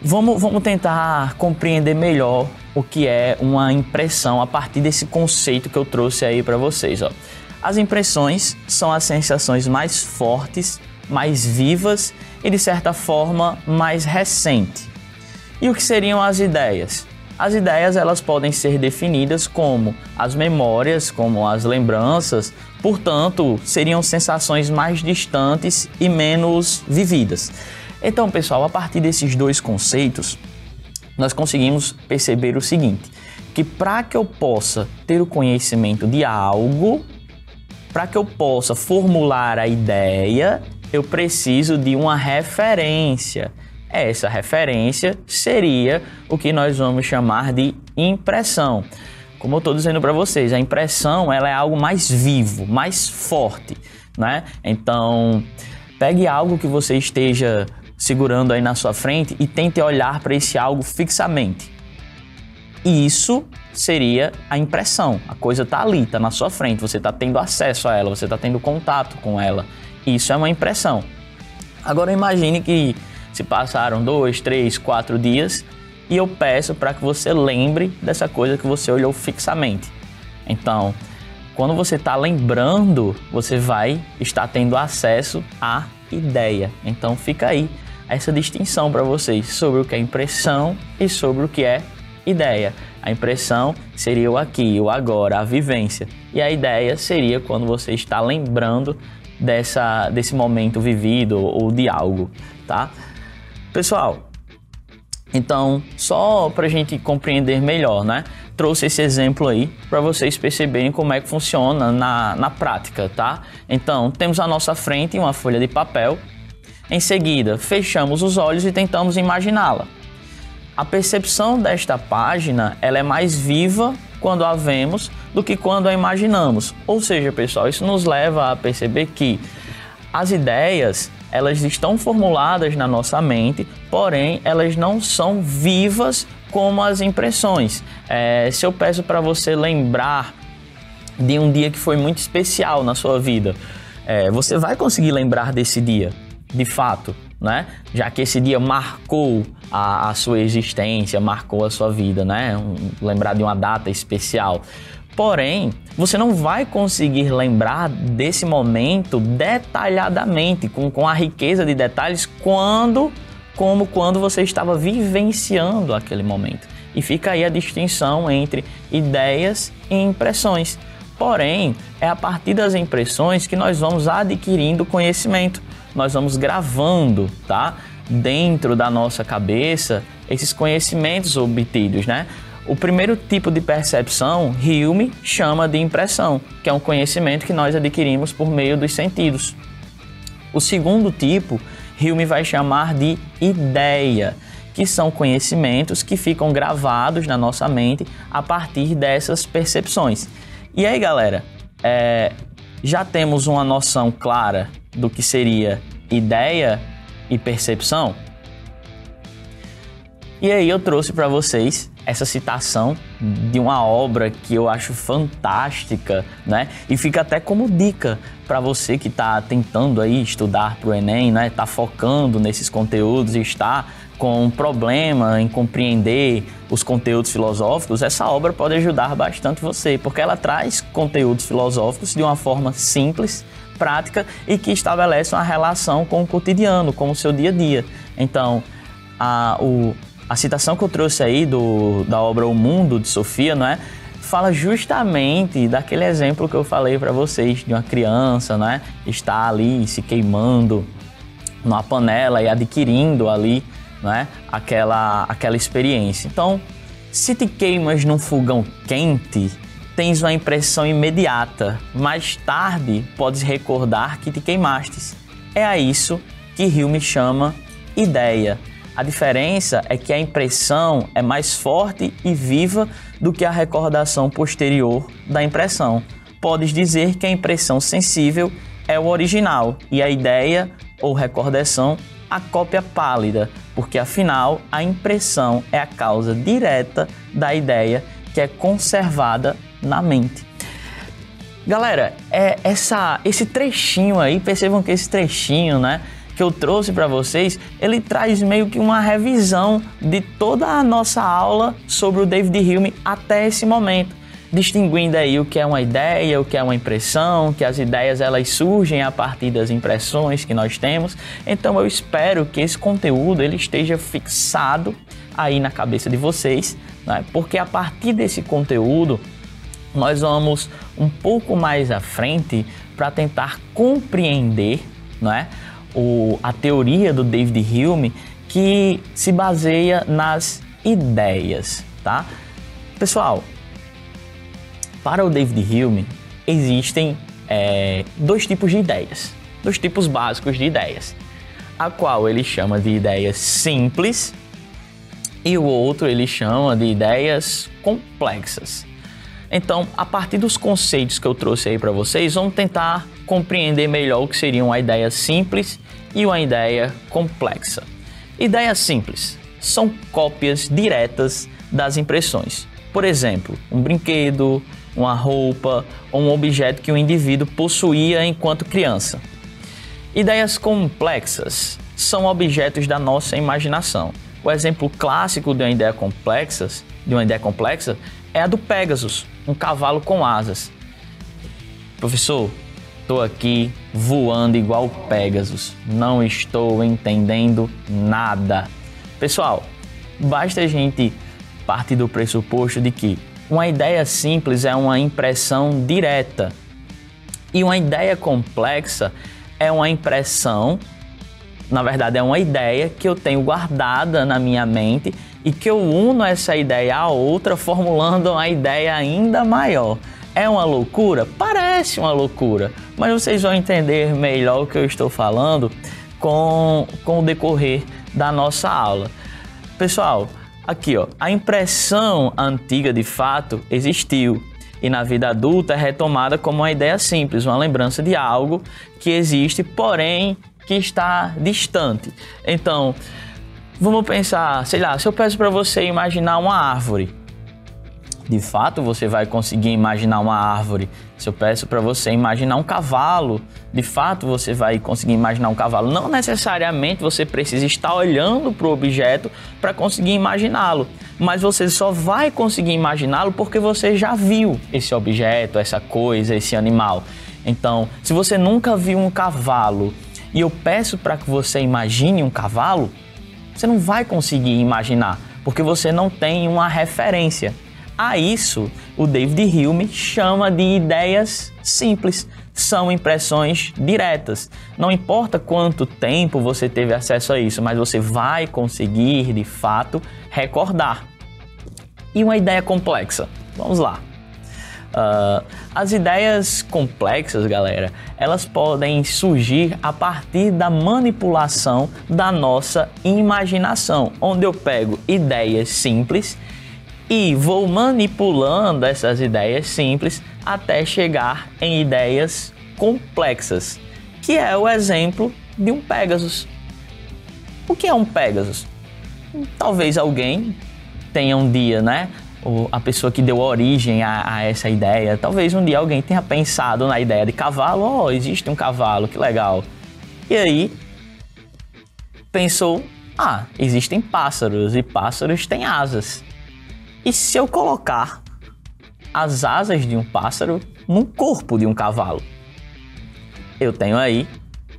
vamos, vamos tentar compreender melhor o que é uma impressão a partir desse conceito que eu trouxe aí para vocês. Ó. As impressões são as sensações mais fortes, mais vivas e de certa forma mais recentes. E o que seriam as ideias? As ideias elas podem ser definidas como as memórias, como as lembranças, portanto, seriam sensações mais distantes e menos vividas. Então, pessoal, a partir desses dois conceitos, nós conseguimos perceber o seguinte: que para que eu possa ter o conhecimento de algo, para que eu possa formular a ideia, eu preciso de uma referência. Essa referência seria o que nós vamos chamar de impressão. Como eu estou dizendo para vocês, a impressão ela é algo mais vivo, mais forte, né? Então, pegue algo que você esteja segurando aí na sua frente e tente olhar para esse algo fixamente. E isso seria a impressão. A coisa está ali, está na sua frente, você está tendo acesso a ela, você está tendo contato com ela. Isso é uma impressão. Agora imagine que se passaram dois, três, quatro dias e eu peço para que você lembre dessa coisa que você olhou fixamente. Então, quando você está lembrando, você vai estar tendo acesso à ideia. Então, fica aí essa distinção para vocês sobre o que é impressão e sobre o que é ideia. A impressão seria o aqui, o agora, a vivência. E a ideia seria quando você está lembrando dessa, desse momento vivido ou de algo, tá? Pessoal, então, só para a gente compreender melhor, né? Trouxe esse exemplo aí para vocês perceberem como é que funciona na, na prática, tá? Então, temos à nossa frente uma folha de papel em seguida, fechamos os olhos e tentamos imaginá-la. A percepção desta página ela é mais viva quando a vemos do que quando a imaginamos. Ou seja, pessoal, isso nos leva a perceber que as ideias elas estão formuladas na nossa mente, porém elas não são vivas como as impressões. É, se eu peço para você lembrar de um dia que foi muito especial na sua vida, é, você vai conseguir lembrar desse dia de fato, né? Já que esse dia marcou a, a sua existência, marcou a sua vida, né? Um, lembrar de uma data especial. Porém, você não vai conseguir lembrar desse momento detalhadamente, com, com a riqueza de detalhes, quando, como quando você estava vivenciando aquele momento. E fica aí a distinção entre ideias e impressões. Porém, é a partir das impressões que nós vamos adquirindo conhecimento nós vamos gravando, tá? Dentro da nossa cabeça esses conhecimentos obtidos, né? O primeiro tipo de percepção, Hume chama de impressão, que é um conhecimento que nós adquirimos por meio dos sentidos. O segundo tipo, Hume vai chamar de ideia, que são conhecimentos que ficam gravados na nossa mente a partir dessas percepções. E aí, galera, é, já temos uma noção clara do que seria ideia e percepção? E aí eu trouxe para vocês essa citação de uma obra que eu acho fantástica, né? E fica até como dica para você que está tentando aí estudar para o Enem, né? Está focando nesses conteúdos e está com um problema em compreender os conteúdos filosóficos, essa obra pode ajudar bastante você, porque ela traz conteúdos filosóficos de uma forma simples, prática e que estabelece uma relação com o cotidiano, com o seu dia a dia. Então, a, o, a citação que eu trouxe aí do, da obra O Mundo de Sofia, não é? Fala justamente daquele exemplo que eu falei para vocês de uma criança, né? Está ali se queimando numa panela e adquirindo ali, né? Aquela aquela experiência. Então, se te queimas num fogão quente, tens uma impressão imediata. Mais tarde, podes recordar que te queimastes. É a isso que Hume chama ideia. A diferença é que a impressão é mais forte e viva do que a recordação posterior da impressão. Podes dizer que a impressão sensível é o original e a ideia ou recordação a cópia pálida, porque afinal a impressão é a causa direta da ideia que é conservada na mente. Galera, é essa, esse trechinho aí, percebam que esse trechinho, né, que eu trouxe para vocês, ele traz meio que uma revisão de toda a nossa aula sobre o David Hume até esse momento distinguindo aí o que é uma ideia, o que é uma impressão, que as ideias elas surgem a partir das impressões que nós temos. Então eu espero que esse conteúdo ele esteja fixado aí na cabeça de vocês, né? porque a partir desse conteúdo nós vamos um pouco mais à frente para tentar compreender né? O, a teoria do David Hume que se baseia nas ideias, tá? Pessoal, para o David Hume, existem é, dois tipos de ideias, dois tipos básicos de ideias, a qual ele chama de ideias simples e o outro ele chama de ideias complexas. Então, a partir dos conceitos que eu trouxe aí para vocês, vamos tentar compreender melhor o que seria uma ideia simples e uma ideia complexa. Ideias simples são cópias diretas das impressões. Por exemplo, um brinquedo, uma roupa ou um objeto que o indivíduo possuía enquanto criança. Ideias complexas são objetos da nossa imaginação. O exemplo clássico de uma ideia complexa, de uma ideia complexa é a do Pegasus, um cavalo com asas. Professor, estou aqui voando igual Pegasus, não estou entendendo nada. Pessoal, basta a gente partir do pressuposto de que uma ideia simples é uma impressão direta e uma ideia complexa é uma impressão, na verdade, é uma ideia que eu tenho guardada na minha mente e que eu uno essa ideia a outra, formulando uma ideia ainda maior. É uma loucura? Parece uma loucura, mas vocês vão entender melhor o que eu estou falando com, com o decorrer da nossa aula. Pessoal, Aqui, ó, a impressão antiga de fato existiu e na vida adulta é retomada como uma ideia simples, uma lembrança de algo que existe, porém que está distante. Então, vamos pensar, sei lá, se eu peço para você imaginar uma árvore, de fato você vai conseguir imaginar uma árvore. Se eu peço para você imaginar um cavalo, de fato você vai conseguir imaginar um cavalo. Não necessariamente você precisa estar olhando para o objeto para conseguir imaginá-lo, mas você só vai conseguir imaginá-lo porque você já viu esse objeto, essa coisa, esse animal. Então, se você nunca viu um cavalo e eu peço para que você imagine um cavalo, você não vai conseguir imaginar, porque você não tem uma referência. A isso, o David Hume chama de ideias simples. São impressões diretas. Não importa quanto tempo você teve acesso a isso, mas você vai conseguir de fato recordar. E uma ideia complexa? Vamos lá. Uh, as ideias complexas, galera, elas podem surgir a partir da manipulação da nossa imaginação, onde eu pego ideias simples e vou manipulando essas ideias simples até chegar em ideias complexas, que é o exemplo de um Pegasus. O que é um Pegasus? Talvez alguém tenha um dia, né? A pessoa que deu origem a, a, essa ideia. Talvez um dia alguém tenha pensado na ideia de cavalo. Oh, existe um cavalo, que legal. E aí pensou: ah, existem pássaros e pássaros têm asas. E se eu colocar as asas de um pássaro no corpo de um cavalo? Eu tenho aí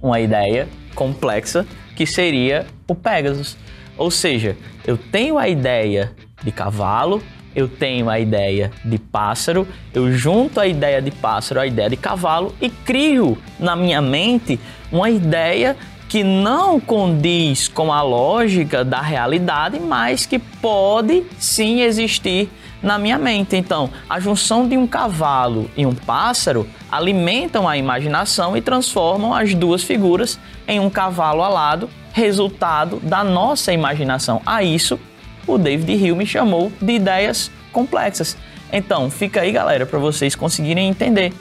uma ideia complexa que seria o Pegasus. Ou seja, eu tenho a ideia de cavalo, eu tenho a ideia de pássaro, eu junto a ideia de pássaro à ideia de cavalo e crio na minha mente uma ideia que não condiz com a lógica da realidade, mas que pode sim existir na minha mente. Então, a junção de um cavalo e um pássaro alimentam a imaginação e transformam as duas figuras em um cavalo alado, resultado da nossa imaginação. A isso o David Hume chamou de ideias complexas. Então, fica aí, galera, para vocês conseguirem entender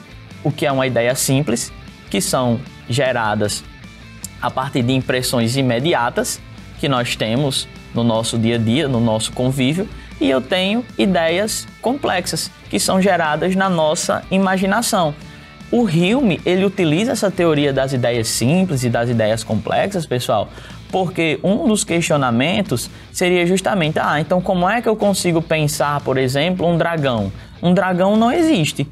o que é uma ideia simples que são geradas a partir de impressões imediatas que nós temos no nosso dia a dia, no nosso convívio, e eu tenho ideias complexas que são geradas na nossa imaginação. O Hume, ele utiliza essa teoria das ideias simples e das ideias complexas, pessoal, porque um dos questionamentos seria justamente, ah, então como é que eu consigo pensar, por exemplo, um dragão? Um dragão não existe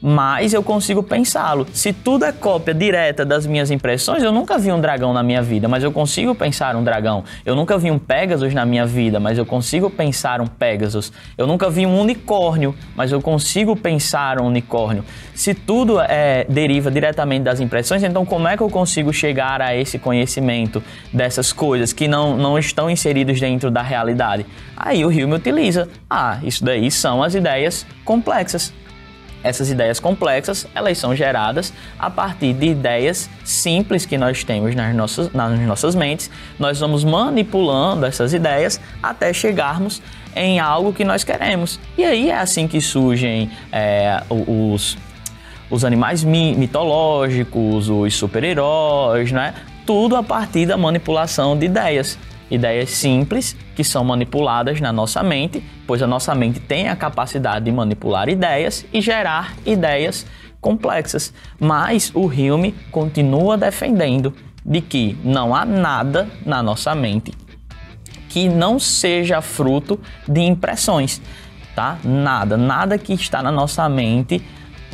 mas eu consigo pensá-lo. Se tudo é cópia direta das minhas impressões, eu nunca vi um dragão na minha vida, mas eu consigo pensar um dragão. Eu nunca vi um Pegasus na minha vida, mas eu consigo pensar um Pegasus. Eu nunca vi um unicórnio, mas eu consigo pensar um unicórnio. Se tudo é, deriva diretamente das impressões, então como é que eu consigo chegar a esse conhecimento dessas coisas que não, não estão inseridos dentro da realidade? Aí o Hume utiliza, ah, isso daí são as ideias complexas. Essas ideias complexas, elas são geradas a partir de ideias simples que nós temos nas nossas, nas nossas mentes. Nós vamos manipulando essas ideias até chegarmos em algo que nós queremos. E aí é assim que surgem é, os, os animais mitológicos, os super-heróis, né? Tudo a partir da manipulação de ideias. Ideias simples que são manipuladas na nossa mente, pois a nossa mente tem a capacidade de manipular ideias e gerar ideias complexas. Mas o Hume continua defendendo de que não há nada na nossa mente que não seja fruto de impressões, tá? Nada, nada que está na nossa mente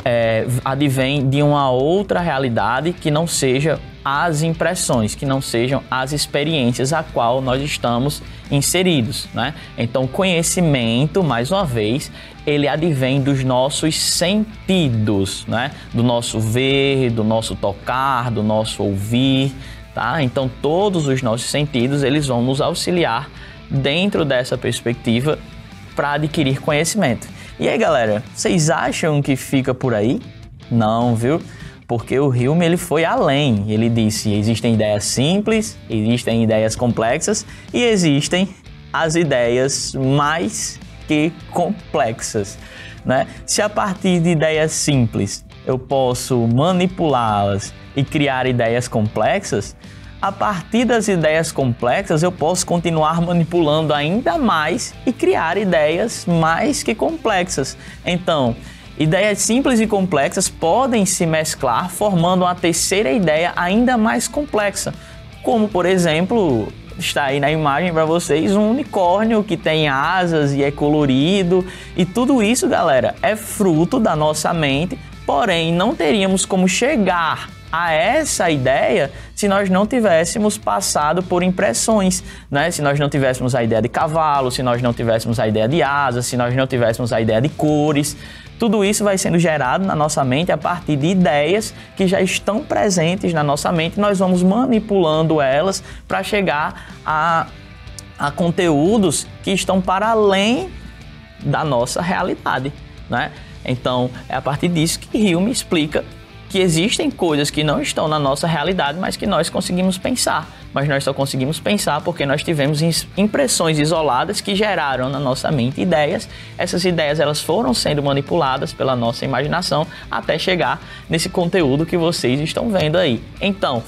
é, advém de uma outra realidade que não seja as impressões, que não sejam as experiências a qual nós estamos inseridos, né? Então, conhecimento, mais uma vez, ele advém dos nossos sentidos, né? Do nosso ver, do nosso tocar, do nosso ouvir, tá? Então, todos os nossos sentidos, eles vão nos auxiliar dentro dessa perspectiva para adquirir conhecimento. E aí, galera, vocês acham que fica por aí? Não, viu? Porque o Hume ele foi além. Ele disse: existem ideias simples, existem ideias complexas e existem as ideias mais que complexas. Né? Se a partir de ideias simples eu posso manipulá-las e criar ideias complexas, a partir das ideias complexas eu posso continuar manipulando ainda mais e criar ideias mais que complexas. Então, Ideias simples e complexas podem se mesclar, formando uma terceira ideia ainda mais complexa, como por exemplo, está aí na imagem para vocês um unicórnio que tem asas e é colorido, e tudo isso, galera, é fruto da nossa mente, porém não teríamos como chegar a essa ideia se nós não tivéssemos passado por impressões, né? Se nós não tivéssemos a ideia de cavalo, se nós não tivéssemos a ideia de asas, se nós não tivéssemos a ideia de cores, tudo isso vai sendo gerado na nossa mente a partir de ideias que já estão presentes na nossa mente. Nós vamos manipulando elas para chegar a, a conteúdos que estão para além da nossa realidade, né? Então, é a partir disso que Hume explica que existem coisas que não estão na nossa realidade, mas que nós conseguimos pensar. Mas nós só conseguimos pensar porque nós tivemos impressões isoladas que geraram na nossa mente ideias. Essas ideias elas foram sendo manipuladas pela nossa imaginação até chegar nesse conteúdo que vocês estão vendo aí. Então,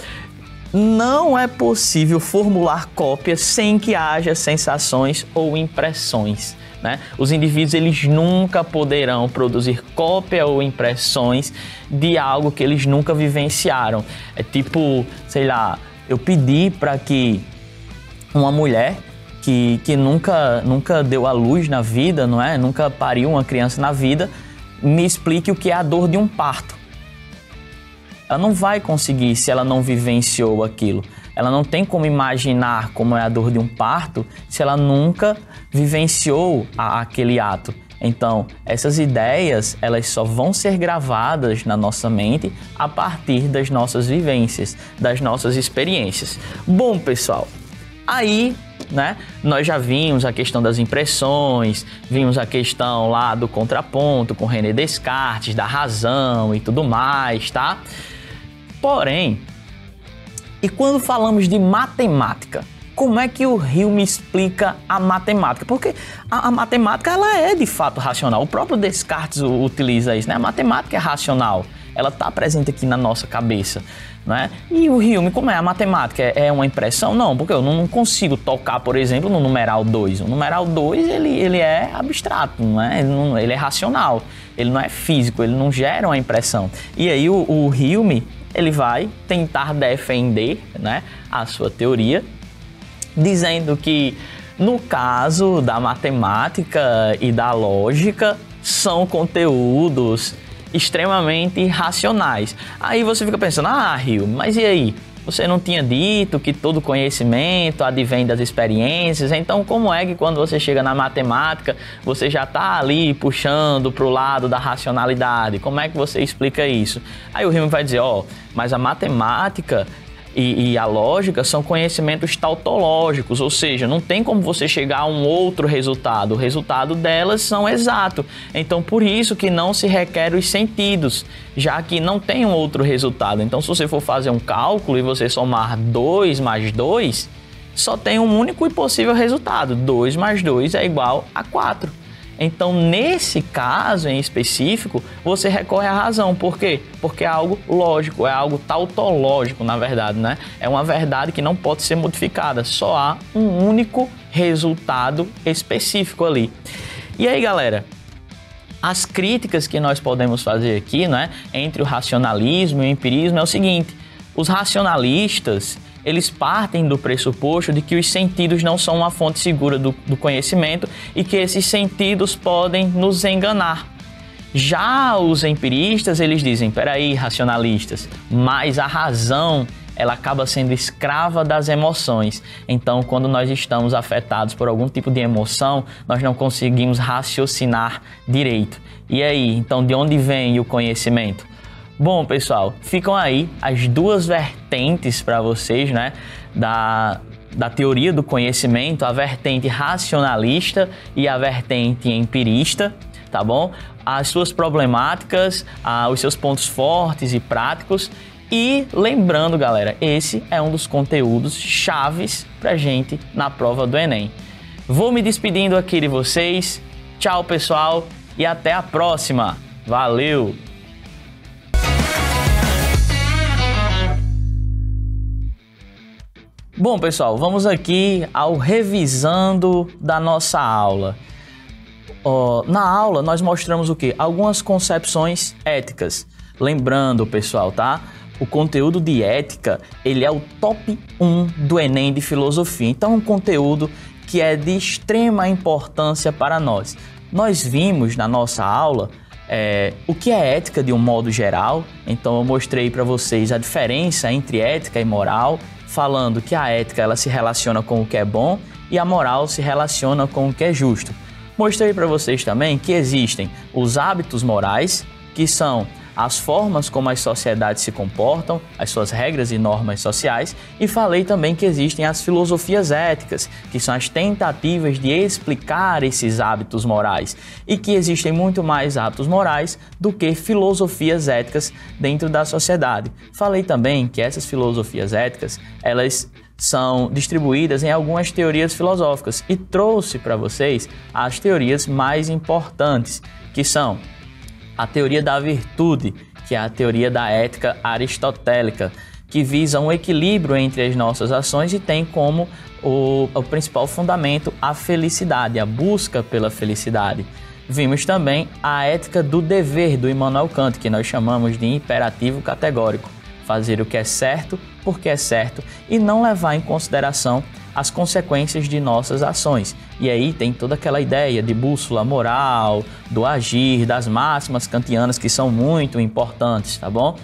não é possível formular cópias sem que haja sensações ou impressões. Né? Os indivíduos eles nunca poderão produzir cópia ou impressões de algo que eles nunca vivenciaram. É tipo, sei lá, eu pedi para que uma mulher que, que nunca, nunca deu à luz na vida, não é? Nunca pariu uma criança na vida, me explique o que é a dor de um parto. Ela não vai conseguir se ela não vivenciou aquilo. Ela não tem como imaginar como é a dor de um parto se ela nunca vivenciou a, aquele ato. Então, essas ideias, elas só vão ser gravadas na nossa mente a partir das nossas vivências, das nossas experiências. Bom, pessoal, aí, né, nós já vimos a questão das impressões, vimos a questão lá do contraponto com René Descartes, da razão e tudo mais, tá? Porém, e quando falamos de matemática, como é que o Hume explica a matemática? Porque a, a, matemática ela é de fato racional. O próprio Descartes utiliza isso, né? A matemática é racional. Ela está presente aqui na nossa cabeça. Né? E o Hume, como é a matemática? É, é uma impressão? Não, porque eu não consigo tocar, por exemplo, no numeral 2. O numeral 2 ele, ele é abstrato, não é? Ele, não, ele, é racional, ele não é físico, ele não gera uma impressão. E aí o, o Hume ele vai tentar defender né, a sua teoria, dizendo que no caso da matemática e da lógica, são conteúdos extremamente racionais. Aí você fica pensando, ah, Rio, mas e aí? Você não tinha dito que todo conhecimento advém das experiências, então como é que quando você chega na matemática você já está ali puxando para o lado da racionalidade? Como é que você explica isso? Aí o Rio vai dizer, ó, oh, mas a matemática e, e, a lógica são conhecimentos tautológicos, ou seja, não tem como você chegar a um outro resultado. O resultado delas são exato. Então, por isso que não se requer os sentidos, já que não tem um outro resultado. Então, se você for fazer um cálculo e você somar 2 mais 2, só tem um único e possível resultado. 2 mais 2 é igual a 4. Então, nesse caso em específico, você recorre à razão. Por quê? Porque é algo lógico, é algo tautológico, na verdade, né? É uma verdade que não pode ser modificada, só há um único resultado específico ali. E aí, galera, as críticas que nós podemos fazer aqui, né, entre o racionalismo e o empirismo é o seguinte: os racionalistas eles partem do pressuposto de que os sentidos não são uma fonte segura do, do conhecimento e que esses sentidos podem nos enganar. Já os empiristas, eles dizem, peraí, racionalistas, mas a razão ela acaba sendo escrava das emoções. Então, quando nós estamos afetados por algum tipo de emoção, nós não conseguimos raciocinar direito. E aí, então de onde vem o conhecimento? Bom, pessoal, ficam aí as duas vertentes para vocês, né? Da, da teoria do conhecimento, a vertente racionalista e a vertente empirista, tá bom? As suas problemáticas, ah, os seus pontos fortes e práticos. E lembrando, galera, esse é um dos conteúdos chaves para gente na prova do Enem. Vou me despedindo aqui de vocês. Tchau, pessoal, e até a próxima. Valeu! Bom, pessoal, vamos aqui ao revisando da nossa aula. Uh, na aula, nós mostramos o que? Algumas concepções éticas. Lembrando, pessoal, tá? O conteúdo de ética, ele é o top 1 do Enem de filosofia. Então, é um conteúdo que é de extrema importância para nós. Nós vimos na nossa aula é, o que é ética de um modo geral. Então, eu mostrei para vocês a diferença entre ética e moral falando que a ética ela se relaciona com o que é bom e a moral se relaciona com o que é justo. Mostrei para vocês também que existem os hábitos morais, que são as formas como as sociedades se comportam, as suas regras e normas sociais, e falei também que existem as filosofias éticas, que são as tentativas de explicar esses hábitos morais, e que existem muito mais hábitos morais do que filosofias éticas dentro da sociedade. Falei também que essas filosofias éticas, elas são distribuídas em algumas teorias filosóficas e trouxe para vocês as teorias mais importantes, que são a teoria da virtude, que é a teoria da ética aristotélica, que visa um equilíbrio entre as nossas ações e tem como o, o principal fundamento a felicidade, a busca pela felicidade. Vimos também a ética do dever do Immanuel Kant, que nós chamamos de imperativo categórico, fazer o que é certo porque é certo e não levar em consideração as consequências de nossas ações. E aí tem toda aquela ideia de bússola moral, do agir, das máximas kantianas que são muito importantes, tá bom?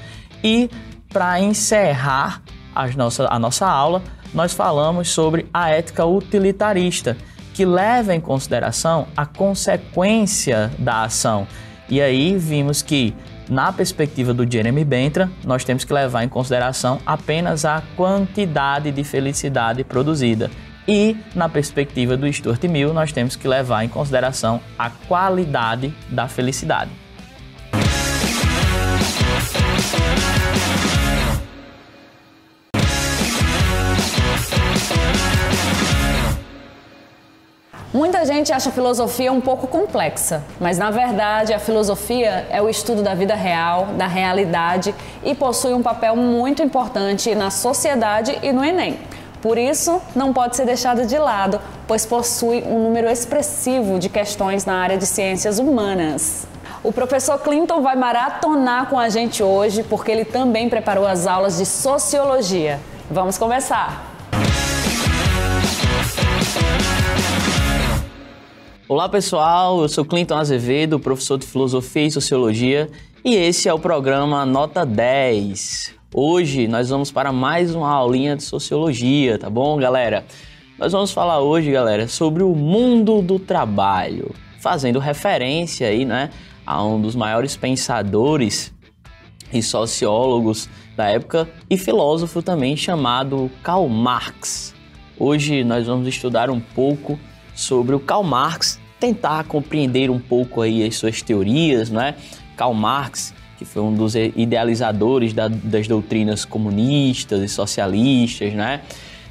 E para encerrar as nossa, a nossa aula, nós falamos sobre a ética utilitarista, que leva em consideração a consequência da ação. E aí vimos que na perspectiva do Jeremy Bentham, nós temos que levar em consideração apenas a quantidade de felicidade produzida. E na perspectiva do Stuart Mill, nós temos que levar em consideração a qualidade da felicidade. Muita gente acha a filosofia um pouco complexa, mas na verdade a filosofia é o estudo da vida real, da realidade e possui um papel muito importante na sociedade e no Enem. Por isso, não pode ser deixada de lado, pois possui um número expressivo de questões na área de ciências humanas. O professor Clinton vai maratonar com a gente hoje, porque ele também preparou as aulas de sociologia. Vamos conversar! Olá pessoal, eu sou Clinton Azevedo, professor de Filosofia e Sociologia, e esse é o programa Nota 10. Hoje nós vamos para mais uma aulinha de Sociologia, tá bom, galera? Nós vamos falar hoje, galera, sobre o mundo do trabalho, fazendo referência aí, né, a um dos maiores pensadores e sociólogos da época e filósofo também chamado Karl Marx. Hoje nós vamos estudar um pouco sobre o Karl Marx, tentar compreender um pouco aí as suas teorias, né? Karl Marx, que foi um dos idealizadores da, das doutrinas comunistas e socialistas, né?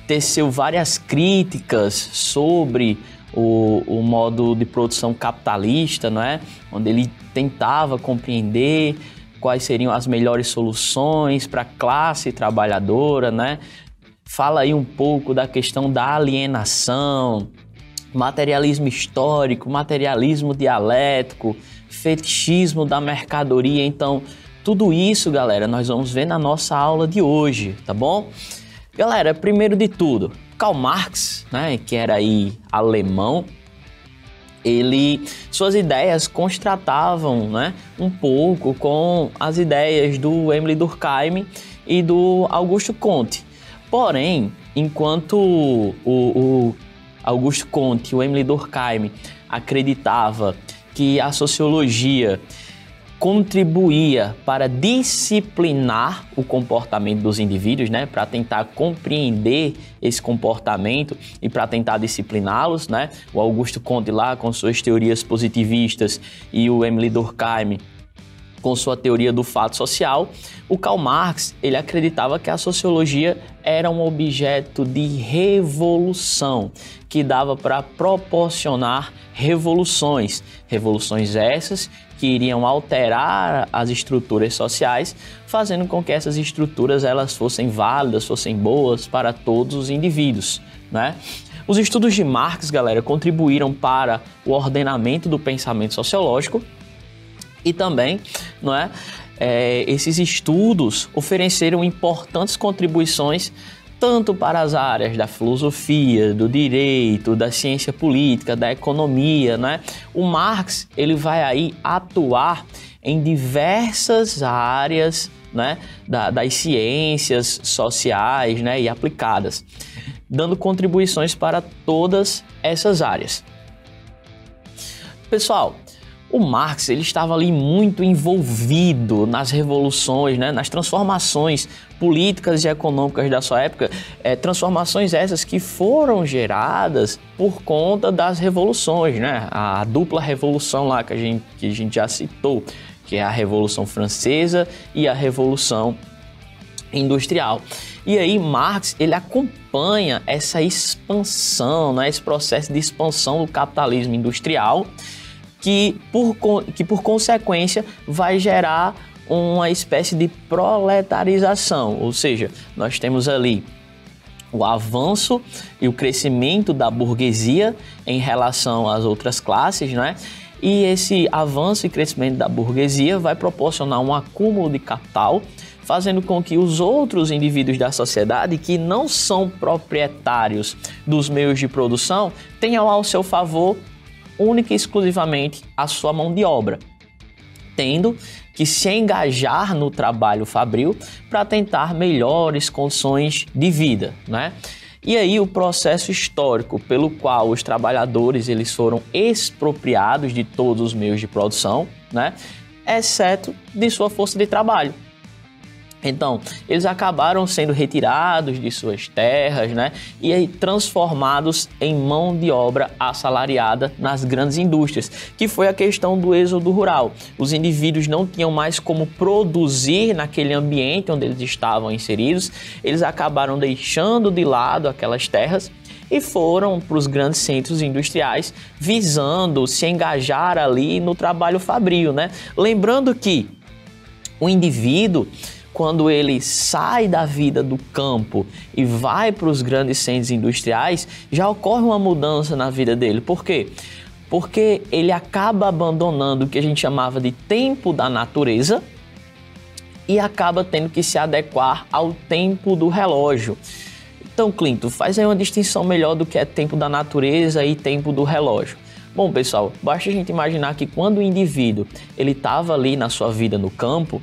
Teceu várias críticas sobre o, o modo de produção capitalista, não é? Onde ele tentava compreender quais seriam as melhores soluções para a classe trabalhadora, né? Fala aí um pouco da questão da alienação, materialismo histórico, materialismo dialético, fetichismo da mercadoria. Então, tudo isso, galera, nós vamos ver na nossa aula de hoje, tá bom? Galera, primeiro de tudo, Karl Marx, né, que era aí alemão, ele suas ideias constratavam, né, um pouco com as ideias do Emile Durkheim e do Augusto Comte. Porém, enquanto o, o Augusto Comte, o Emily Durkheim, acreditava que a sociologia contribuía para disciplinar o comportamento dos indivíduos, né, para tentar compreender esse comportamento e para tentar discipliná-los, né? O Augusto Comte lá com suas teorias positivistas e o Emily Durkheim com sua teoria do fato social, o Karl Marx ele acreditava que a sociologia era um objeto de revolução que dava para proporcionar revoluções, revoluções essas que iriam alterar as estruturas sociais, fazendo com que essas estruturas elas fossem válidas, fossem boas para todos os indivíduos, né? Os estudos de Marx, galera, contribuíram para o ordenamento do pensamento sociológico e também, não é, é, esses estudos ofereceram importantes contribuições tanto para as áreas da filosofia, do direito, da ciência política, da economia, né? O Marx ele vai aí atuar em diversas áreas, né, da, das ciências sociais, né, e aplicadas, dando contribuições para todas essas áreas. Pessoal, o Marx ele estava ali muito envolvido nas revoluções, né, nas transformações políticas e econômicas da sua época, é, transformações essas que foram geradas por conta das revoluções, né, a dupla revolução lá que a gente, que a gente já citou, que é a Revolução Francesa e a Revolução Industrial. E aí Marx ele acompanha essa expansão, né, esse processo de expansão do capitalismo industrial que por, que por consequência vai gerar uma espécie de proletarização, ou seja, nós temos ali o avanço e o crescimento da burguesia em relação às outras classes, né? E esse avanço e crescimento da burguesia vai proporcionar um acúmulo de capital, fazendo com que os outros indivíduos da sociedade que não são proprietários dos meios de produção tenham ao seu favor única e exclusivamente a sua mão de obra, tendo que se engajar no trabalho fabril para tentar melhores condições de vida, né? E aí o processo histórico pelo qual os trabalhadores eles foram expropriados de todos os meios de produção, né? Exceto de sua força de trabalho. Então, eles acabaram sendo retirados de suas terras, né? E aí transformados em mão de obra assalariada nas grandes indústrias, que foi a questão do êxodo rural. Os indivíduos não tinham mais como produzir naquele ambiente onde eles estavam inseridos, eles acabaram deixando de lado aquelas terras e foram para os grandes centros industriais visando se engajar ali no trabalho fabril, né? Lembrando que o indivíduo quando ele sai da vida do campo e vai para os grandes centros industriais, já ocorre uma mudança na vida dele. Por quê? Porque ele acaba abandonando o que a gente chamava de tempo da natureza e acaba tendo que se adequar ao tempo do relógio. Então, Clinton, faz aí uma distinção melhor do que é tempo da natureza e tempo do relógio. Bom, pessoal, basta a gente imaginar que quando o indivíduo ele estava ali na sua vida no campo,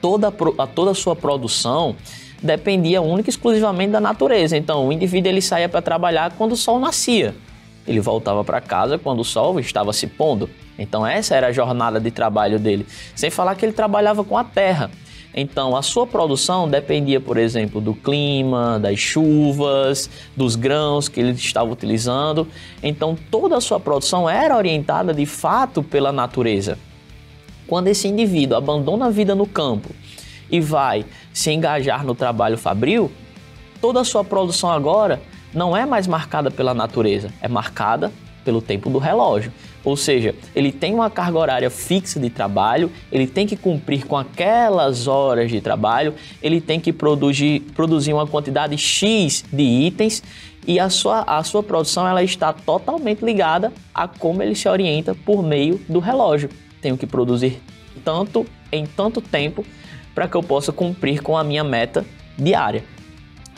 toda a, toda a sua produção dependia única e exclusivamente da natureza. Então, o indivíduo ele saía para trabalhar quando o sol nascia. Ele voltava para casa quando o sol estava se pondo. Então, essa era a jornada de trabalho dele. Sem falar que ele trabalhava com a terra. Então, a sua produção dependia, por exemplo, do clima, das chuvas, dos grãos que ele estava utilizando. Então, toda a sua produção era orientada de fato pela natureza. Quando esse indivíduo abandona a vida no campo e vai se engajar no trabalho fabril, toda a sua produção agora não é mais marcada pela natureza, é marcada pelo tempo do relógio. Ou seja, ele tem uma carga horária fixa de trabalho, ele tem que cumprir com aquelas horas de trabalho, ele tem que produzir, produzir uma quantidade X de itens e a sua, a sua produção ela está totalmente ligada a como ele se orienta por meio do relógio tenho que produzir tanto em tanto tempo para que eu possa cumprir com a minha meta diária.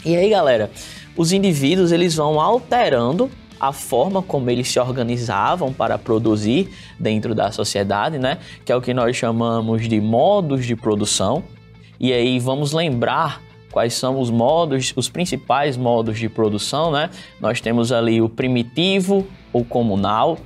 E aí, galera, os indivíduos eles vão alterando a forma como eles se organizavam para produzir dentro da sociedade, né? Que é o que nós chamamos de modos de produção. E aí vamos lembrar quais são os modos, os principais modos de produção, né? Nós temos ali o primitivo, o comunal,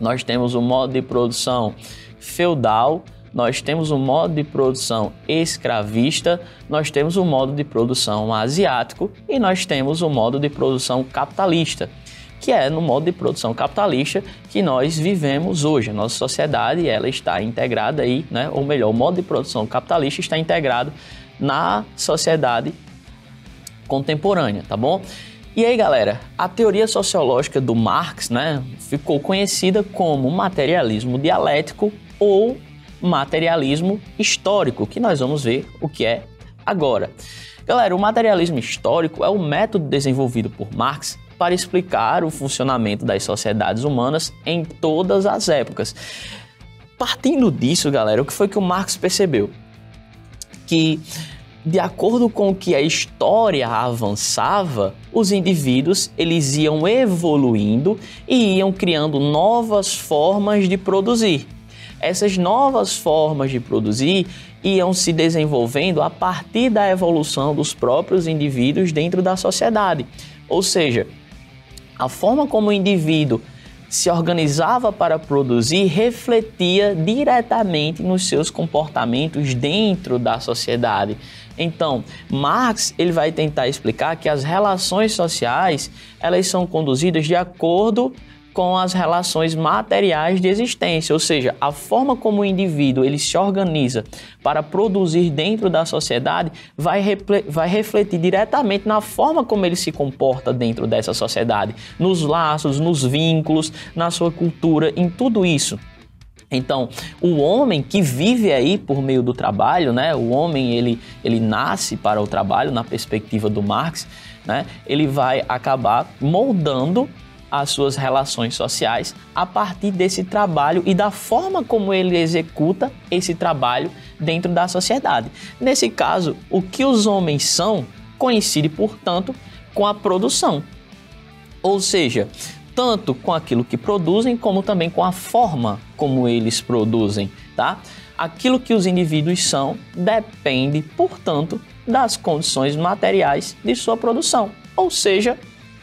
nós temos o modo de produção feudal, nós temos o modo de produção escravista, nós temos o modo de produção asiático e nós temos o modo de produção capitalista, que é no modo de produção capitalista que nós vivemos hoje. A nossa sociedade ela está integrada aí, né? ou melhor, o modo de produção capitalista está integrado na sociedade contemporânea, tá bom? E aí, galera, a teoria sociológica do Marx, né, ficou conhecida como materialismo dialético ou materialismo histórico, que nós vamos ver o que é agora. Galera, o materialismo histórico é o método desenvolvido por Marx para explicar o funcionamento das sociedades humanas em todas as épocas. Partindo disso, galera, o que foi que o Marx percebeu? Que de acordo com que a história avançava, os indivíduos eles iam evoluindo e iam criando novas formas de produzir. Essas novas formas de produzir iam se desenvolvendo a partir da evolução dos próprios indivíduos dentro da sociedade. Ou seja, a forma como o indivíduo se organizava para produzir refletia diretamente nos seus comportamentos dentro da sociedade. Então, Marx ele vai tentar explicar que as relações sociais elas são conduzidas de acordo com as relações materiais de existência, ou seja, a forma como o indivíduo ele se organiza para produzir dentro da sociedade vai, vai refletir diretamente na forma como ele se comporta dentro dessa sociedade, nos laços, nos vínculos, na sua cultura, em tudo isso. Então, o homem que vive aí por meio do trabalho, né? O homem ele, ele nasce para o trabalho na perspectiva do Marx, né? Ele vai acabar moldando as suas relações sociais a partir desse trabalho e da forma como ele executa esse trabalho dentro da sociedade. Nesse caso, o que os homens são coincide, portanto, com a produção. Ou seja, tanto com aquilo que produzem, como também com a forma como eles produzem, tá? Aquilo que os indivíduos são depende, portanto, das condições materiais de sua produção. Ou seja,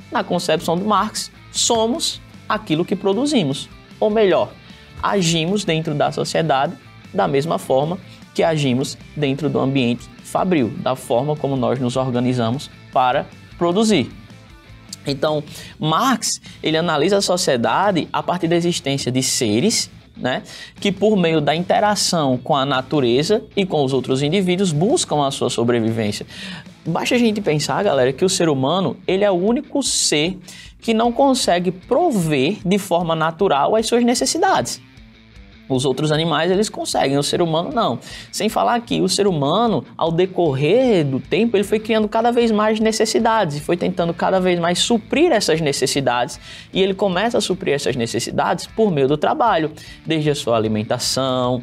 na concepção do Marx, somos aquilo que produzimos. Ou melhor, agimos dentro da sociedade da mesma forma que agimos dentro do ambiente fabril, da forma como nós nos organizamos para produzir. Então, Marx ele analisa a sociedade a partir da existência de seres né, que por meio da interação com a natureza e com os outros indivíduos buscam a sua sobrevivência. Basta a gente pensar, galera, que o ser humano ele é o único ser que não consegue prover de forma natural as suas necessidades. Os outros animais eles conseguem, o ser humano não. Sem falar que o ser humano, ao decorrer do tempo, ele foi criando cada vez mais necessidades e foi tentando cada vez mais suprir essas necessidades. E ele começa a suprir essas necessidades por meio do trabalho, desde a sua alimentação,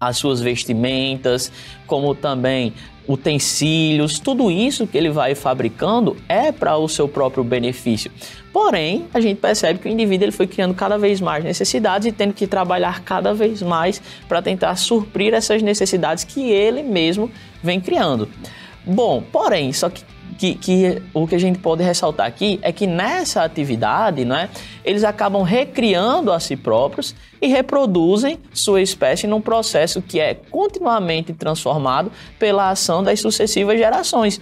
as suas vestimentas, como também utensílios, tudo isso que ele vai fabricando é para o seu próprio benefício. Porém, a gente percebe que o indivíduo ele foi criando cada vez mais necessidades e tendo que trabalhar cada vez mais para tentar suprir essas necessidades que ele mesmo vem criando. Bom, porém, só que que, que, o que a gente pode ressaltar aqui é que nessa atividade, né, eles acabam recriando a si próprios e reproduzem sua espécie num processo que é continuamente transformado pela ação das sucessivas gerações.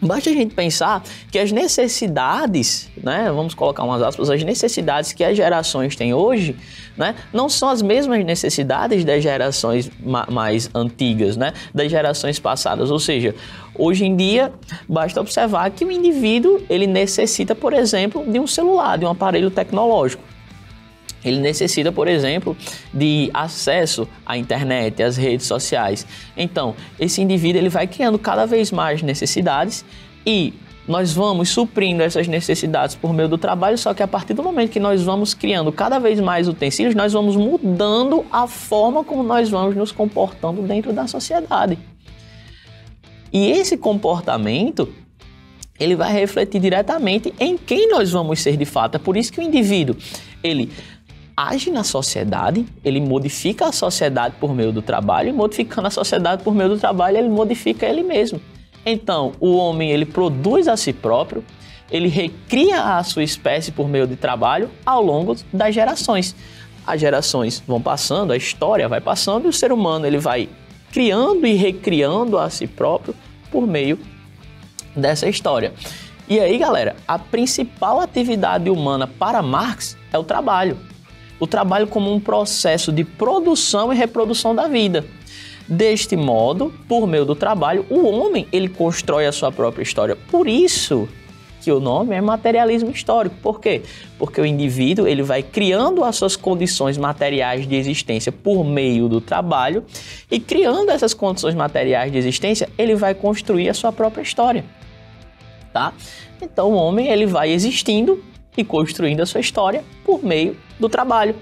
Basta a gente pensar que as necessidades, né, vamos colocar umas aspas, as necessidades que as gerações têm hoje, né, não são as mesmas necessidades das gerações ma mais antigas, né, das gerações passadas. Ou seja, hoje em dia basta observar que o indivíduo ele necessita, por exemplo, de um celular, de um aparelho tecnológico. Ele necessita, por exemplo, de acesso à internet, às redes sociais. Então, esse indivíduo ele vai criando cada vez mais necessidades e nós vamos suprindo essas necessidades por meio do trabalho, só que a partir do momento que nós vamos criando cada vez mais utensílios, nós vamos mudando a forma como nós vamos nos comportando dentro da sociedade. E esse comportamento ele vai refletir diretamente em quem nós vamos ser de fato. É por isso que o indivíduo ele age na sociedade, ele modifica a sociedade por meio do trabalho, e modificando a sociedade por meio do trabalho, ele modifica ele mesmo. Então, o homem ele produz a si próprio, ele recria a sua espécie por meio de trabalho ao longo das gerações. As gerações vão passando, a história vai passando e o ser humano ele vai criando e recriando a si próprio por meio dessa história. E aí, galera, a principal atividade humana para Marx é o trabalho o trabalho como um processo de produção e reprodução da vida. Deste modo, por meio do trabalho, o homem ele constrói a sua própria história. Por isso que o nome é materialismo histórico. Por quê? Porque o indivíduo ele vai criando as suas condições materiais de existência por meio do trabalho e criando essas condições materiais de existência, ele vai construir a sua própria história. Tá? Então o homem ele vai existindo e construindo a sua história por meio do trabalho.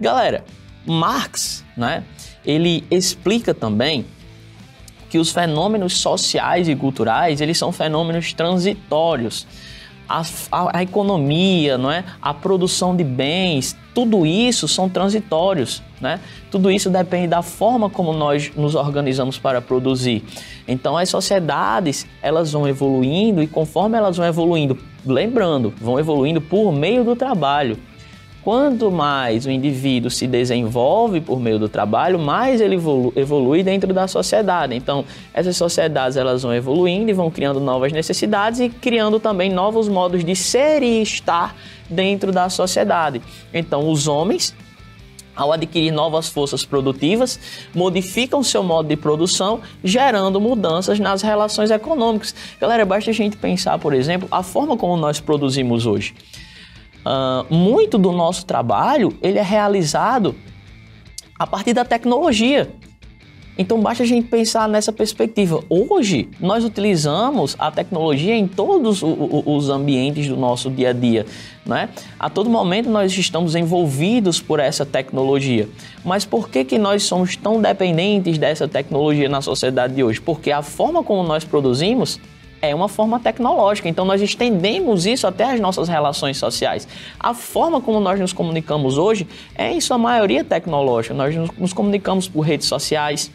Galera, Marx, né, ele explica também que os fenômenos sociais e culturais, eles são fenômenos transitórios. A, a, a, economia, não é? a produção de bens, tudo isso são transitórios. Né? Tudo isso depende da forma como nós nos organizamos para produzir. Então as sociedades elas vão evoluindo e conforme elas vão evoluindo, lembrando, vão evoluindo por meio do trabalho. Quanto mais o indivíduo se desenvolve por meio do trabalho, mais ele evolui dentro da sociedade. Então, essas sociedades elas vão evoluindo e vão criando novas necessidades e criando também novos modos de ser e estar dentro da sociedade. Então, os homens ao adquirir novas forças produtivas, modificam seu modo de produção, gerando mudanças nas relações econômicas. Galera, basta a gente pensar, por exemplo, a forma como nós produzimos hoje. Uh, muito do nosso trabalho ele é realizado a partir da tecnologia. Então basta a gente pensar nessa perspectiva. Hoje nós utilizamos a tecnologia em todos os ambientes do nosso dia a dia, né? A todo momento nós estamos envolvidos por essa tecnologia. Mas por que que nós somos tão dependentes dessa tecnologia na sociedade de hoje? Porque a forma como nós produzimos é uma forma tecnológica. Então nós estendemos isso até as nossas relações sociais. A forma como nós nos comunicamos hoje é em sua maioria tecnológica. Nós nos comunicamos por redes sociais,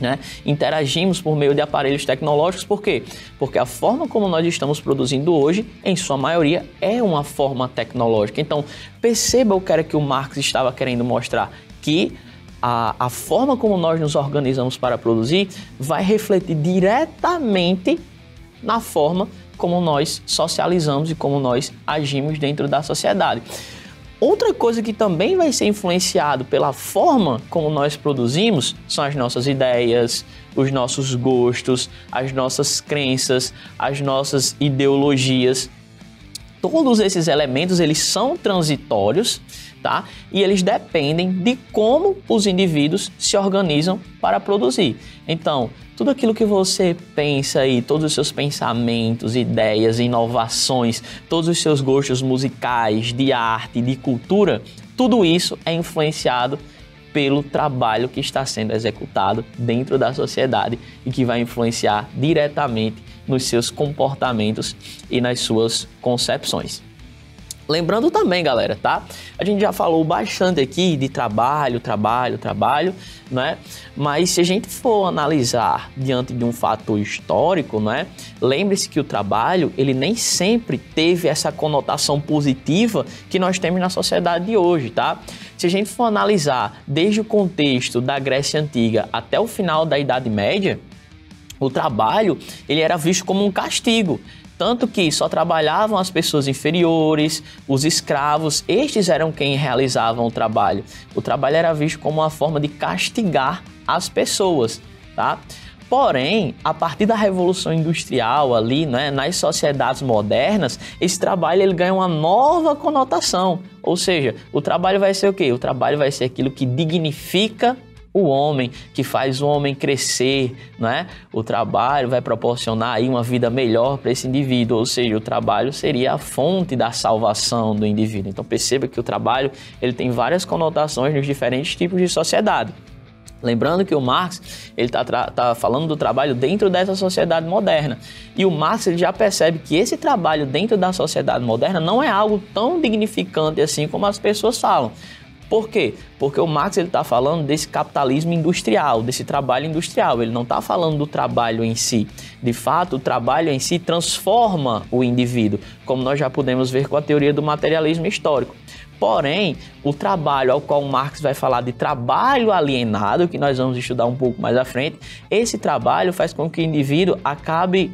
né? Interagimos por meio de aparelhos tecnológicos, por quê? Porque a forma como nós estamos produzindo hoje, em sua maioria, é uma forma tecnológica. Então, perceba o que era que o Marx estava querendo mostrar, que a, a forma como nós nos organizamos para produzir vai refletir diretamente na forma como nós socializamos e como nós agimos dentro da sociedade. Outra coisa que também vai ser influenciado pela forma como nós produzimos são as nossas ideias, os nossos gostos, as nossas crenças, as nossas ideologias. Todos esses elementos eles são transitórios, tá? E eles dependem de como os indivíduos se organizam para produzir. Então, tudo aquilo que você pensa aí, todos os seus pensamentos, ideias, inovações, todos os seus gostos musicais, de arte, de cultura, tudo isso é influenciado pelo trabalho que está sendo executado dentro da sociedade e que vai influenciar diretamente nos seus comportamentos e nas suas concepções. Lembrando também, galera, tá? A gente já falou bastante aqui de trabalho, trabalho, trabalho, né? Mas se a gente for analisar diante de um fator histórico, né? Lembre-se que o trabalho, ele nem sempre teve essa conotação positiva que nós temos na sociedade de hoje, tá? Se a gente for analisar desde o contexto da Grécia Antiga até o final da Idade Média, o trabalho, ele era visto como um castigo. Tanto que só trabalhavam as pessoas inferiores, os escravos, estes eram quem realizavam o trabalho. O trabalho era visto como uma forma de castigar as pessoas, tá? Porém, a partir da revolução industrial ali, né, nas sociedades modernas, esse trabalho ele ganha uma nova conotação. Ou seja, o trabalho vai ser o quê? O trabalho vai ser aquilo que dignifica o homem, que faz o homem crescer, né? O trabalho vai proporcionar aí uma vida melhor para esse indivíduo, ou seja, o trabalho seria a fonte da salvação do indivíduo. Então perceba que o trabalho ele tem várias conotações nos diferentes tipos de sociedade. Lembrando que o Marx ele está tá falando do trabalho dentro dessa sociedade moderna e o Marx ele já percebe que esse trabalho dentro da sociedade moderna não é algo tão dignificante assim como as pessoas falam. Por quê? Porque o Marx está falando desse capitalismo industrial, desse trabalho industrial. Ele não está falando do trabalho em si. De fato, o trabalho em si transforma o indivíduo, como nós já podemos ver com a teoria do materialismo histórico. Porém, o trabalho ao qual Marx vai falar de trabalho alienado, que nós vamos estudar um pouco mais à frente, esse trabalho faz com que o indivíduo acabe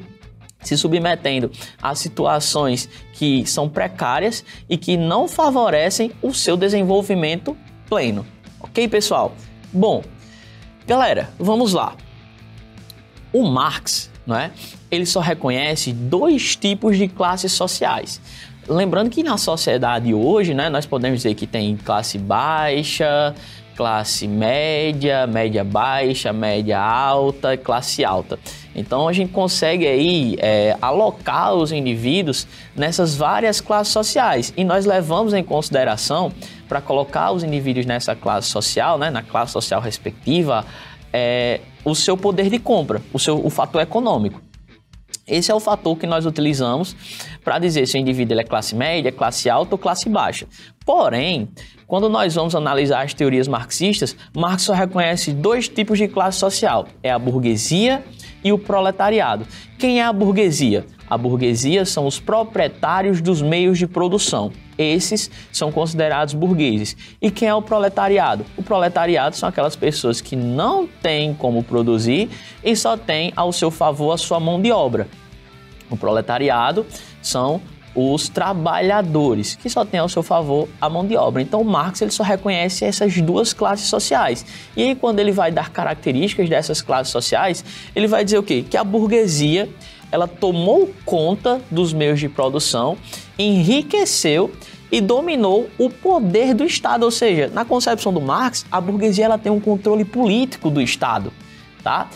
se submetendo a situações que são precárias e que não favorecem o seu desenvolvimento pleno. Ok, pessoal? Bom, galera, vamos lá. O Marx, não é? Ele só reconhece dois tipos de classes sociais. Lembrando que na sociedade hoje, né, nós podemos dizer que tem classe baixa, classe média, média baixa, média alta e classe alta. Então a gente consegue aí é, alocar os indivíduos nessas várias classes sociais e nós levamos em consideração para colocar os indivíduos nessa classe social, né, na classe social respectiva, é, o seu poder de compra, o seu o fator econômico. Esse é o fator que nós utilizamos para dizer se o indivíduo é classe média, classe alta ou classe baixa. Porém, quando nós vamos analisar as teorias marxistas, Marx só reconhece dois tipos de classe social: é a burguesia o proletariado. Quem é a burguesia? A burguesia são os proprietários dos meios de produção. Esses são considerados burgueses. E quem é o proletariado? O proletariado são aquelas pessoas que não têm como produzir e só têm ao seu favor a sua mão de obra. O proletariado são os trabalhadores, que só têm ao seu favor a mão de obra. Então, Marx ele só reconhece essas duas classes sociais. E aí, quando ele vai dar características dessas classes sociais, ele vai dizer o quê? Que a burguesia ela tomou conta dos meios de produção, enriqueceu e dominou o poder do Estado, ou seja, na concepção do Marx, a burguesia ela tem um controle político do Estado, tá?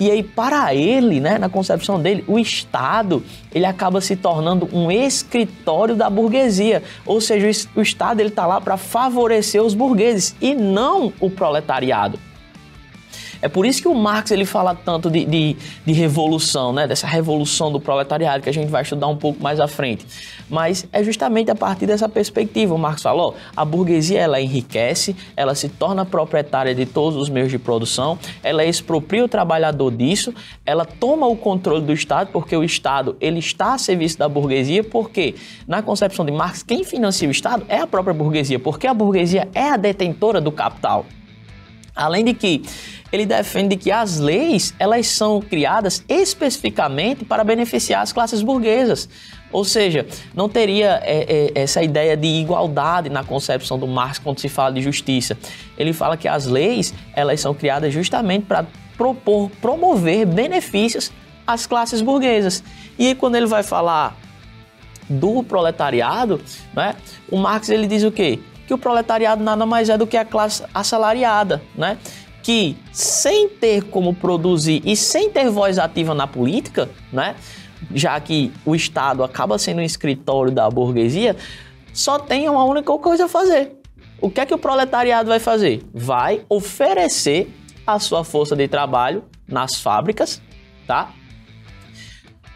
E aí, para ele, né, na concepção dele, o Estado ele acaba se tornando um escritório da burguesia. Ou seja, o Estado está lá para favorecer os burgueses e não o proletariado. É por isso que o Marx ele fala tanto de, de, de, revolução, né? dessa revolução do proletariado que a gente vai estudar um pouco mais à frente. Mas é justamente a partir dessa perspectiva. O Marx falou: a burguesia ela enriquece, ela se torna proprietária de todos os meios de produção, ela expropria o trabalhador disso, ela toma o controle do Estado, porque o Estado ele está a serviço da burguesia, porque na concepção de Marx, quem financia o Estado é a própria burguesia, porque a burguesia é a detentora do capital. Além de que ele defende que as leis elas são criadas especificamente para beneficiar as classes burguesas. Ou seja, não teria é, é, essa ideia de igualdade na concepção do Marx quando se fala de justiça. Ele fala que as leis elas são criadas justamente para propor, promover benefícios às classes burguesas. E aí, quando ele vai falar do proletariado, né, o Marx ele diz o quê? Que o proletariado nada mais é do que a classe assalariada, né? Que sem ter como produzir e sem ter voz ativa na política, né? Já que o Estado acaba sendo um escritório da burguesia, só tem uma única coisa a fazer. O que é que o proletariado vai fazer? Vai oferecer a sua força de trabalho nas fábricas, tá?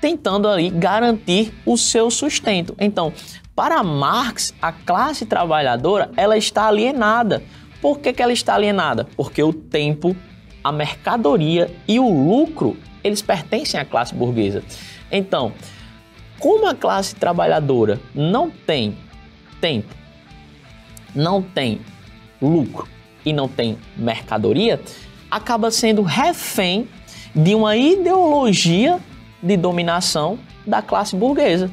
Tentando ali garantir o seu sustento. Então, para Marx, a classe trabalhadora ela está alienada por que, que ela está alienada? Porque o tempo, a mercadoria e o lucro, eles pertencem à classe burguesa. Então, como a classe trabalhadora não tem tempo, não tem lucro e não tem mercadoria, acaba sendo refém de uma ideologia de dominação da classe burguesa.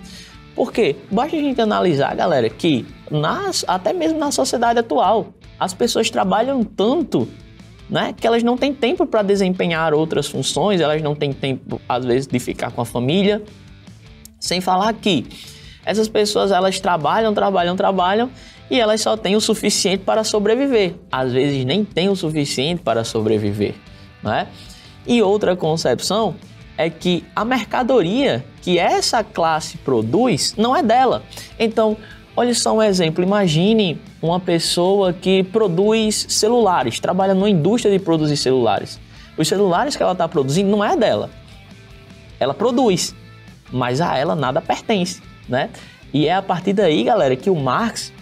Por quê? Basta a gente analisar, galera, que nas, até mesmo na sociedade atual, as pessoas trabalham tanto né, que elas não têm tempo para desempenhar outras funções, elas não têm tempo, às vezes, de ficar com a família. Sem falar que essas pessoas elas trabalham, trabalham, trabalham e elas só têm o suficiente para sobreviver. Às vezes nem têm o suficiente para sobreviver, né? E outra concepção é que a mercadoria que essa classe produz não é dela. Então, olha só um exemplo. Imagine uma pessoa que produz celulares, trabalha numa indústria de produzir celulares. Os celulares que ela está produzindo não é dela. Ela produz, mas a ela nada pertence, né? E é a partir daí, galera, que o Marx,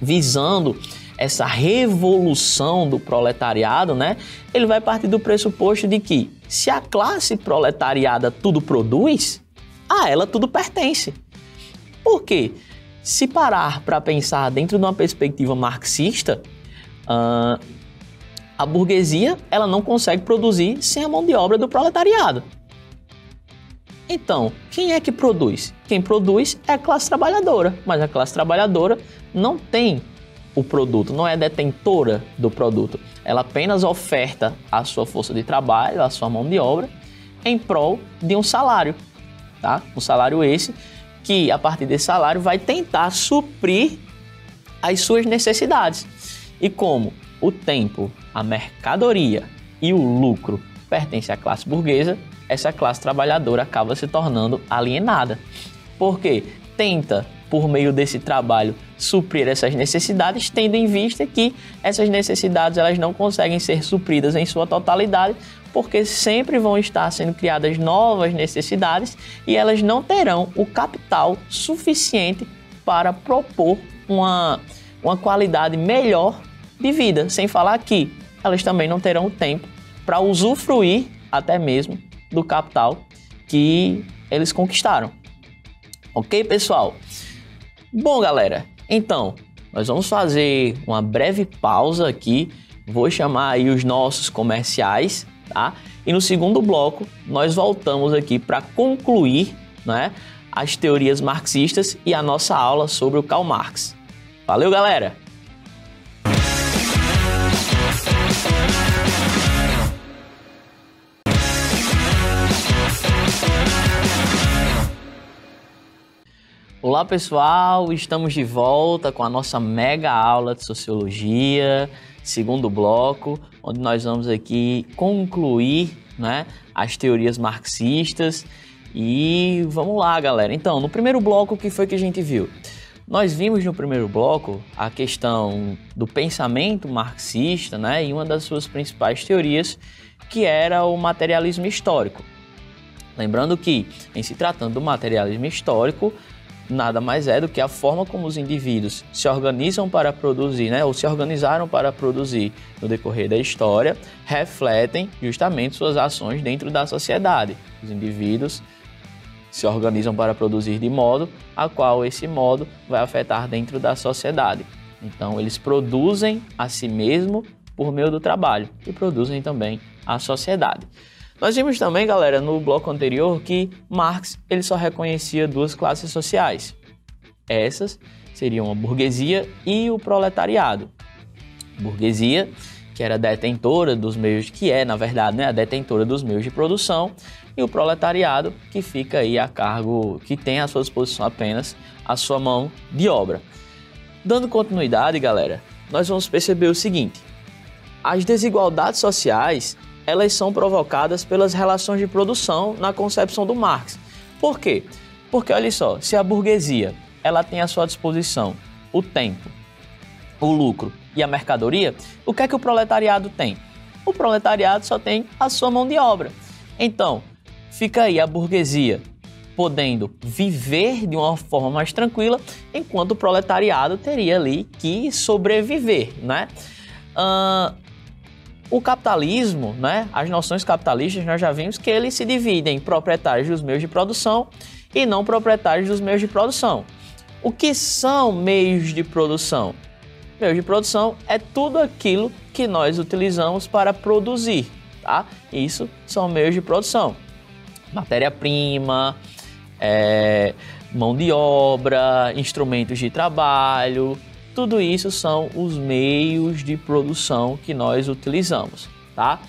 visando essa revolução do proletariado, né? Ele vai partir do pressuposto de que se a classe proletariada tudo produz, a ela tudo pertence. Por quê? Se parar para pensar dentro de uma perspectiva marxista, uh, a burguesia ela não consegue produzir sem a mão de obra do proletariado. Então, quem é que produz? Quem produz é a classe trabalhadora, mas a classe trabalhadora não tem o produto, não é detentora do produto. Ela apenas oferta a sua força de trabalho, a sua mão de obra, em prol de um salário, tá? Um salário esse que a partir desse salário vai tentar suprir as suas necessidades. E como o tempo, a mercadoria e o lucro pertencem à classe burguesa, essa classe trabalhadora acaba se tornando alienada. Porque tenta, por meio desse trabalho, suprir essas necessidades, tendo em vista que essas necessidades elas não conseguem ser supridas em sua totalidade, porque sempre vão estar sendo criadas novas necessidades e elas não terão o capital suficiente para propor uma, uma qualidade melhor de vida. Sem falar que elas também não terão o tempo para usufruir até mesmo do capital que eles conquistaram. Ok, pessoal? Bom, galera, então nós vamos fazer uma breve pausa aqui. Vou chamar aí os nossos comerciais tá? E no segundo bloco, nós voltamos aqui para concluir né, as teorias marxistas e a nossa aula sobre o Karl Marx. Valeu, galera! Olá pessoal, estamos de volta com a nossa mega aula de sociologia segundo bloco, onde nós vamos aqui concluir né, as teorias marxistas. E vamos lá, galera. Então, no primeiro bloco, o que foi que a gente viu? Nós vimos no primeiro bloco a questão do pensamento marxista, né, e uma das suas principais teorias, que era o materialismo histórico. Lembrando que, em se tratando do materialismo histórico, nada mais é do que a forma como os indivíduos se organizam para produzir, né, ou se organizaram para produzir no decorrer da história, refletem justamente suas ações dentro da sociedade. Os indivíduos se organizam para produzir de modo a qual esse modo vai afetar dentro da sociedade. Então, eles produzem a si mesmo por meio do trabalho e produzem também a sociedade. Nós vimos também, galera, no bloco anterior que Marx ele só reconhecia duas classes sociais. Essas seriam a burguesia e o proletariado. Burguesia, que era detentora dos meios, que é, na verdade, né, a detentora dos meios de produção, e o proletariado, que fica aí a cargo, que tem à sua disposição apenas a sua mão de obra. Dando continuidade, galera, nós vamos perceber o seguinte: as desigualdades sociais elas são provocadas pelas relações de produção na concepção do Marx. Por quê? Porque olha só, se a burguesia ela tem à sua disposição o tempo, o lucro e a mercadoria, o que é que o proletariado tem? O proletariado só tem a sua mão de obra. Então, fica aí a burguesia podendo viver de uma forma mais tranquila, enquanto o proletariado teria ali que sobreviver, né? Uh, o capitalismo, né, as noções capitalistas, nós já vimos que eles se dividem em proprietários dos meios de produção e não proprietários dos meios de produção. O que são meios de produção? Meios de produção é tudo aquilo que nós utilizamos para produzir, tá? Isso são meios de produção. Matéria-prima, é, mão de obra, instrumentos de trabalho, tudo isso são os meios de produção que nós utilizamos, tá?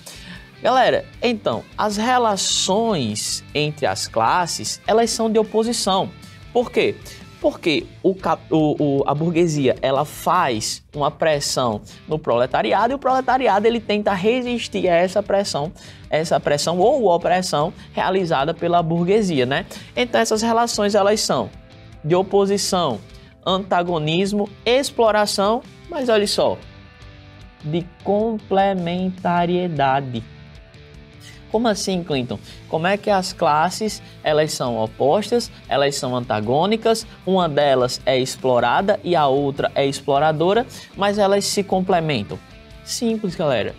Galera, então, as relações entre as classes, elas são de oposição. Por quê? Porque o, o, a burguesia ela faz uma pressão no proletariado e o proletariado ele tenta resistir a essa pressão, essa pressão ou opressão realizada pela burguesia, né? Então essas relações elas são de oposição, antagonismo, exploração, mas olha só, de complementariedade. Como assim, Clinton? Como é que as classes elas são opostas, elas são antagônicas, uma delas é explorada e a outra é exploradora, mas elas se complementam? Simples, galera.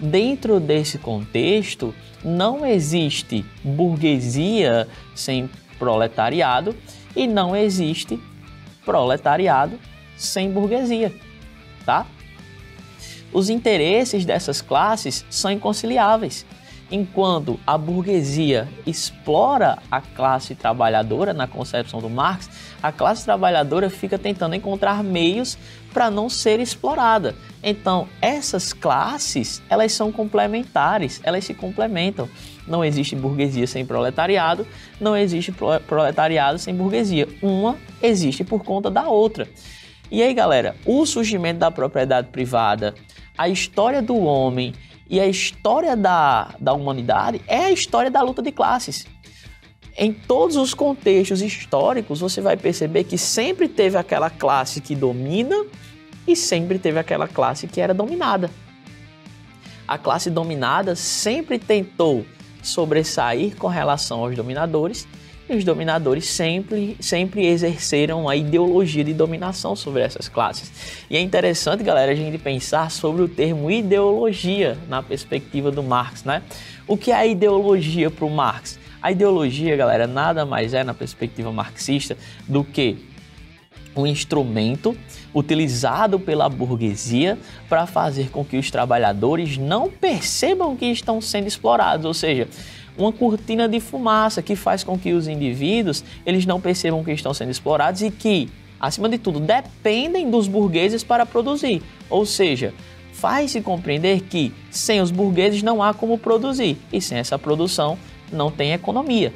Dentro desse contexto, não existe burguesia sem proletariado e não existe proletariado sem burguesia, tá? Os interesses dessas classes são inconciliáveis. Enquanto a burguesia explora a classe trabalhadora na concepção do Marx, a classe trabalhadora fica tentando encontrar meios para não ser explorada. Então, essas classes, elas são complementares, elas se complementam. Não existe burguesia sem proletariado, não existe proletariado sem burguesia. Uma existe por conta da outra. E aí, galera, o surgimento da propriedade privada, a história do homem e a história da, da humanidade é a história da luta de classes. Em todos os contextos históricos, você vai perceber que sempre teve aquela classe que domina e sempre teve aquela classe que era dominada. A classe dominada sempre tentou sobressair com relação aos dominadores e os dominadores sempre, sempre exerceram a ideologia de dominação sobre essas classes. E é interessante, galera, a gente pensar sobre o termo ideologia na perspectiva do Marx, né? O que é a ideologia para o Marx? A ideologia, galera, nada mais é, na perspectiva marxista, do que um instrumento utilizado pela burguesia para fazer com que os trabalhadores não percebam que estão sendo explorados, ou seja, uma cortina de fumaça que faz com que os indivíduos eles não percebam que estão sendo explorados e que, acima de tudo, dependem dos burgueses para produzir. Ou seja, faz-se compreender que sem os burgueses não há como produzir e sem essa produção não tem economia.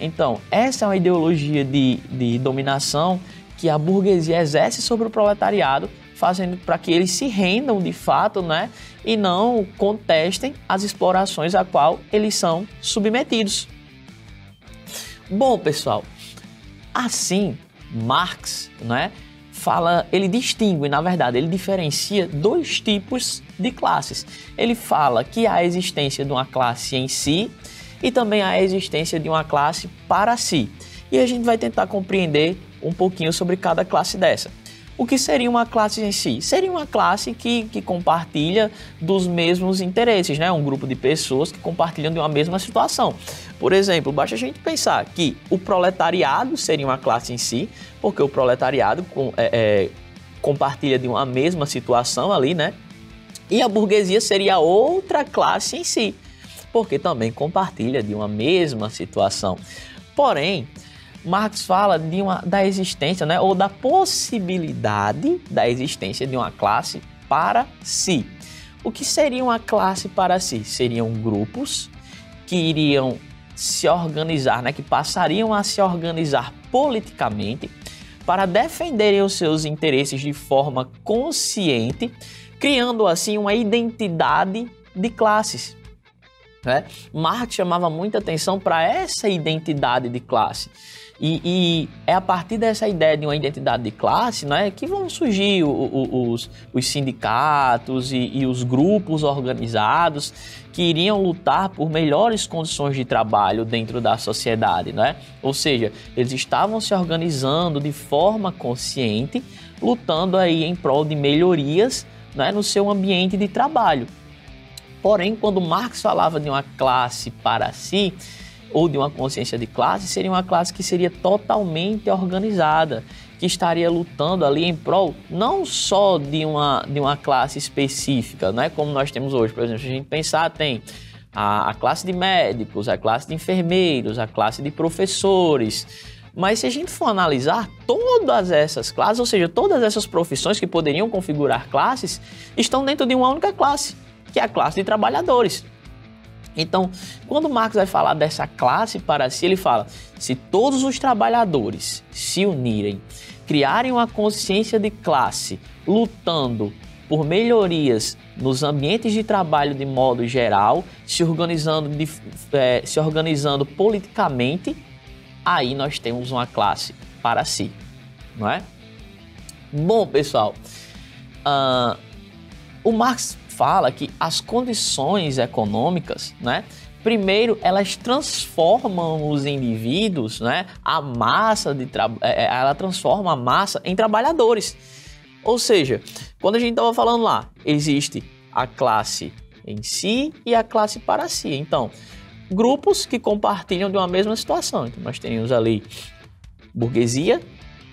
Então, essa é uma ideologia de, de dominação que a burguesia exerce sobre o proletariado fazendo para que eles se rendam de fato, né? E não contestem as explorações a qual eles são submetidos. Bom, pessoal, assim Marx, né? Fala, ele distingue, na verdade, ele diferencia dois tipos de classes. Ele fala que há a existência de uma classe em si e também há a existência de uma classe para si. E a gente vai tentar compreender um pouquinho sobre cada classe dessa. O que seria uma classe em si? Seria uma classe que, que compartilha dos mesmos interesses, né? Um grupo de pessoas que compartilham de uma mesma situação. Por exemplo, basta a gente pensar que o proletariado seria uma classe em si, porque o proletariado com, é, é, compartilha de uma mesma situação ali, né? E a burguesia seria outra classe em si, porque também compartilha de uma mesma situação. Porém, Marx fala de uma, da existência, né, ou da possibilidade da existência de uma classe para si. o que seria uma classe para si? Seriam grupos que iriam se organizar, né, que passariam a se organizar politicamente para defenderem os seus interesses de forma consciente, criando assim uma identidade de classes. Né? Marx chamava muita atenção para essa identidade de classe. E, e, é a partir dessa ideia de uma identidade de classe né, que vão surgir o, o, os, os, sindicatos e, e os grupos organizados que iriam lutar por melhores condições de trabalho dentro da sociedade, né? Ou seja, eles estavam se organizando de forma consciente, lutando aí em prol de melhorias né, no seu ambiente de trabalho. Porém, quando Marx falava de uma classe para si, ou de uma consciência de classe, seria uma classe que seria totalmente organizada, que estaria lutando ali em prol não só de uma, de uma classe específica, né, como nós temos hoje. Por exemplo, se a gente pensar, tem a, a classe de médicos, a classe de enfermeiros, a classe de professores. Mas se a gente for analisar todas essas classes, ou seja, todas essas profissões que poderiam configurar classes, estão dentro de uma única classe, que é a classe de trabalhadores. Então, quando Marx vai falar dessa classe para si, ele fala: se todos os trabalhadores se unirem, criarem uma consciência de classe, lutando por melhorias nos ambientes de trabalho de modo geral, se organizando, de, é, se organizando politicamente, aí nós temos uma classe para si, não é? Bom, pessoal, uh, o Marx fala que as condições econômicas, né? Primeiro, elas transformam os indivíduos, né? A massa de. É, é, ela transforma a massa em trabalhadores. Ou seja, quando a gente estava falando lá, existe a classe em si e a classe para si. Então, grupos que compartilham de uma mesma situação. Então, nós temos ali burguesia,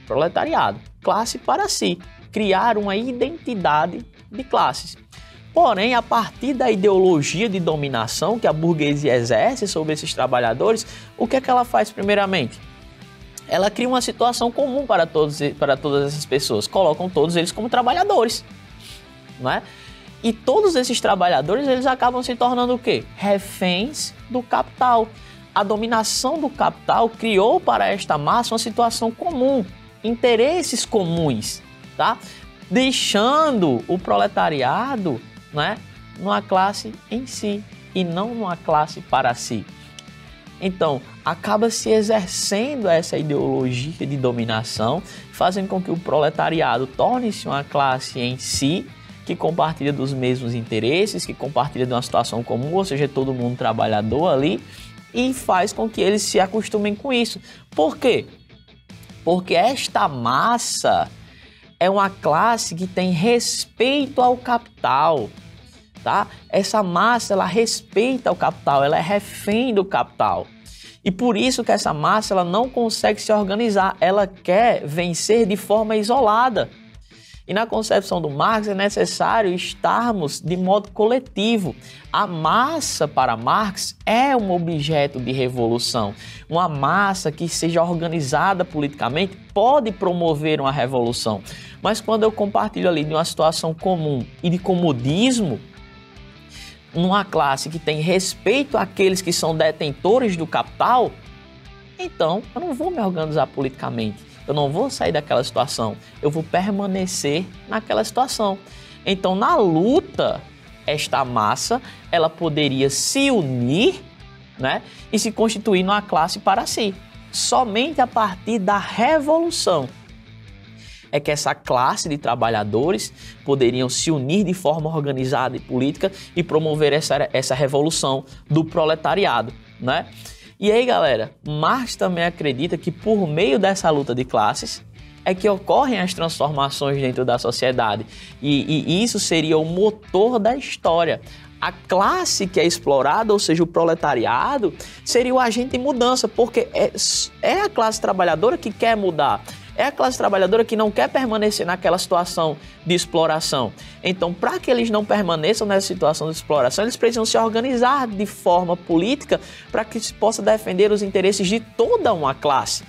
proletariado, classe para si, criar uma identidade de classes. Porém, a partir da ideologia de dominação que a burguesia exerce sobre esses trabalhadores, o que é que ela faz primeiramente? Ela cria uma situação comum para, todos, para todas essas pessoas, colocam todos eles como trabalhadores, não é? E todos esses trabalhadores, eles acabam se tornando o quê? Reféns do capital. A dominação do capital criou para esta massa uma situação comum, interesses comuns, tá? Deixando o proletariado né, numa classe em si e não numa classe para si. Então, acaba se exercendo essa ideologia de dominação, fazendo com que o proletariado torne-se uma classe em si, que compartilha dos mesmos interesses, que compartilha de uma situação comum, ou seja, todo mundo trabalhador ali, e faz com que eles se acostumem com isso. Por quê? Porque esta massa é uma classe que tem respeito ao capital, tá? Essa massa ela respeita o capital, ela é refém do capital. E por isso que essa massa ela não consegue se organizar, ela quer vencer de forma isolada. E na concepção do Marx é necessário estarmos de modo coletivo. A massa para Marx é um objeto de revolução. Uma massa que seja organizada politicamente pode promover uma revolução. Mas quando eu compartilho ali de uma situação comum e de comodismo, numa classe que tem respeito àqueles que são detentores do capital, então eu não vou me organizar politicamente eu não vou sair daquela situação, eu vou permanecer naquela situação. Então, na luta, esta massa ela poderia se unir, né, e se constituir numa classe para si. Somente a partir da revolução é que essa classe de trabalhadores poderiam se unir de forma organizada e política e promover essa, essa revolução do proletariado, né? E aí, galera, Marx também acredita que por meio dessa luta de classes é que ocorrem as transformações dentro da sociedade. E, e isso seria o motor da história. A classe que é explorada, ou seja, o proletariado, seria o agente de mudança, porque é, é a classe trabalhadora que quer mudar é a classe trabalhadora que não quer permanecer naquela situação de exploração. Então, para que eles não permaneçam nessa situação de exploração, eles precisam se organizar de forma política para que se possa defender os interesses de toda uma classe.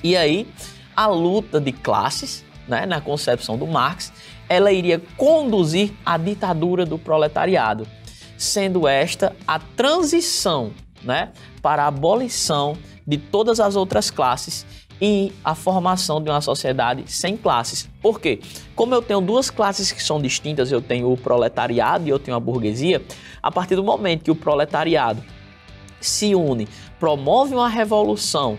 E aí, a luta de classes né, na concepção do Marx, ela iria conduzir à ditadura do proletariado, sendo esta a transição né, para a abolição de todas as outras classes e a formação de uma sociedade sem classes. Por quê? Como eu tenho duas classes que são distintas, eu tenho o proletariado e eu tenho a burguesia, a partir do momento que o proletariado se une, promove uma revolução,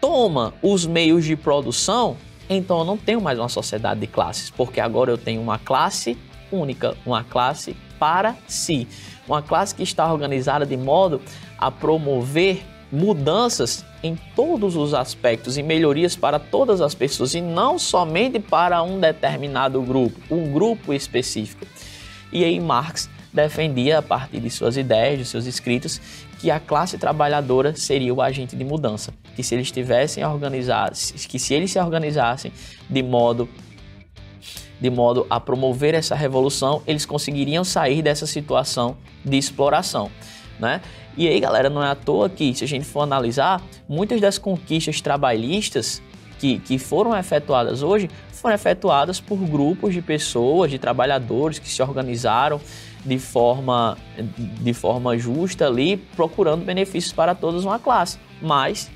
toma os meios de produção, então eu não tenho mais uma sociedade de classes, porque agora eu tenho uma classe única, uma classe para si, uma classe que está organizada de modo a promover mudanças em todos os aspectos e melhorias para todas as pessoas e não somente para um determinado grupo, um grupo específico. E aí Marx defendia a partir de suas ideias, de seus escritos, que a classe trabalhadora seria o agente de mudança, que se eles tivessem organizados, que se eles se organizassem de modo de modo a promover essa revolução, eles conseguiriam sair dessa situação de exploração, né? E aí, galera, não é à toa que, se a gente for analisar, muitas das conquistas trabalhistas que, que foram efetuadas hoje foram efetuadas por grupos de pessoas, de trabalhadores que se organizaram de forma, de forma justa ali, procurando benefícios para todas uma classe. Mas,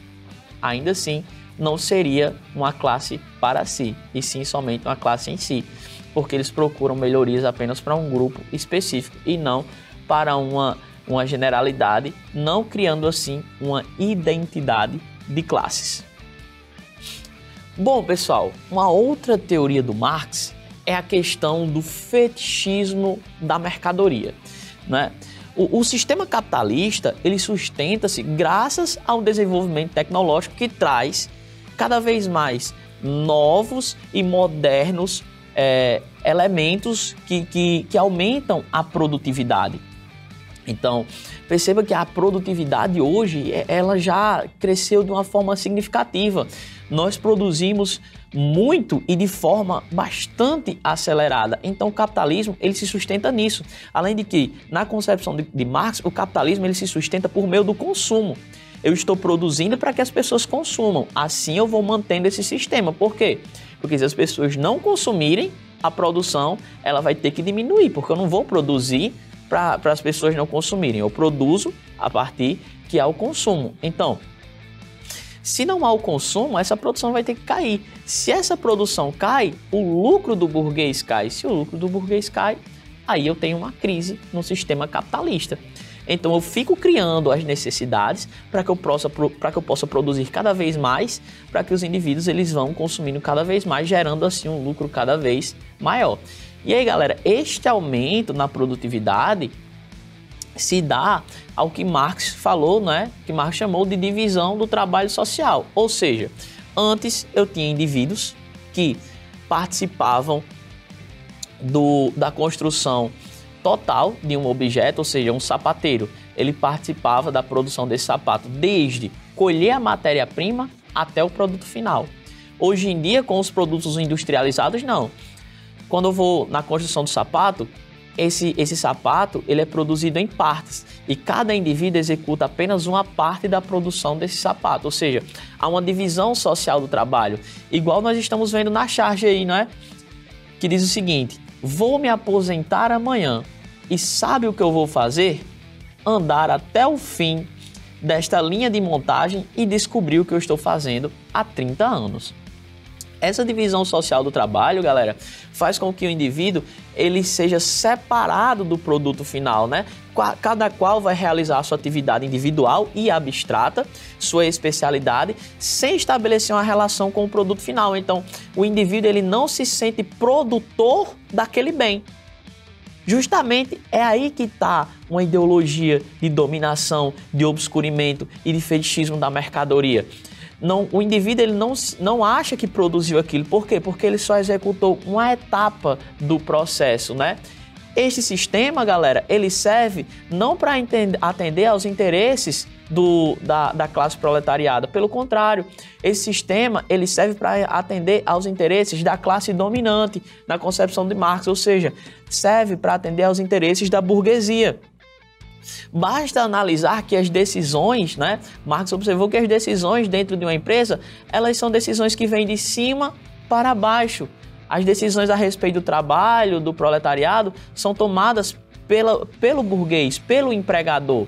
ainda assim, não seria uma classe para si, e sim somente uma classe em si, porque eles procuram melhorias apenas para um grupo específico e não para uma uma generalidade, não criando assim uma identidade de classes. Bom, pessoal, uma outra teoria do Marx é a questão do fetichismo da mercadoria. Né? O, o sistema capitalista ele sustenta-se graças ao desenvolvimento tecnológico que traz cada vez mais novos e modernos é, elementos que, que, que aumentam a produtividade. Então, perceba que a produtividade hoje, é, ela já cresceu de uma forma significativa. Nós produzimos muito e de forma bastante acelerada. Então, o capitalismo, ele se sustenta nisso. Além de que, na concepção de, de Marx, o capitalismo ele se sustenta por meio do consumo. Eu estou produzindo para que as pessoas consumam. Assim eu vou mantendo esse sistema. Por quê? Porque se as pessoas não consumirem, a produção ela vai ter que diminuir, porque eu não vou produzir para as pessoas não consumirem. Eu produzo a partir que há o consumo. Então, se não há o consumo, essa produção vai ter que cair. Se essa produção cai, o lucro do burguês cai. Se o lucro do burguês cai, aí eu tenho uma crise no sistema capitalista. Então eu fico criando as necessidades para que eu possa que eu possa produzir cada vez mais, para que os indivíduos eles vão consumindo cada vez mais, gerando assim um lucro cada vez maior. E aí, galera, este aumento na produtividade se dá ao que Marx falou, né? Que Marx chamou de divisão do trabalho social. Ou seja, antes eu tinha indivíduos que participavam do, da construção total de um objeto, ou seja, um sapateiro. Ele participava da produção desse sapato desde colher a matéria-prima até o produto final. Hoje em dia, com os produtos industrializados, não. Quando eu vou na construção do sapato, esse, esse sapato ele é produzido em partes e cada indivíduo executa apenas uma parte da produção desse sapato, ou seja, há uma divisão social do trabalho, igual nós estamos vendo na charge aí, não é? Que diz o seguinte: vou me aposentar amanhã e sabe o que eu vou fazer? Andar até o fim desta linha de montagem e descobrir o que eu estou fazendo há 30 anos. Essa divisão social do trabalho, galera, faz com que o indivíduo ele seja separado do produto final, né? Cada qual vai realizar a sua atividade individual e abstrata, sua especialidade, sem estabelecer uma relação com o produto final. Então, o indivíduo ele não se sente produtor daquele bem. Justamente é aí que está uma ideologia de dominação, de obscurimento e de fetichismo da mercadoria não, o indivíduo ele não, não acha que produziu aquilo. Por quê? Porque ele só executou uma etapa do processo, né? Este sistema, galera, ele serve não para atender aos interesses do, da, da classe proletariada. Pelo contrário, esse sistema ele serve para atender aos interesses da classe dominante na concepção de Marx, ou seja, serve para atender aos interesses da burguesia. Basta analisar que as decisões, né? Marx observou que as decisões dentro de uma empresa, elas são decisões que vêm de cima para baixo. As decisões a respeito do trabalho, do proletariado, são tomadas pela, pelo burguês, pelo empregador.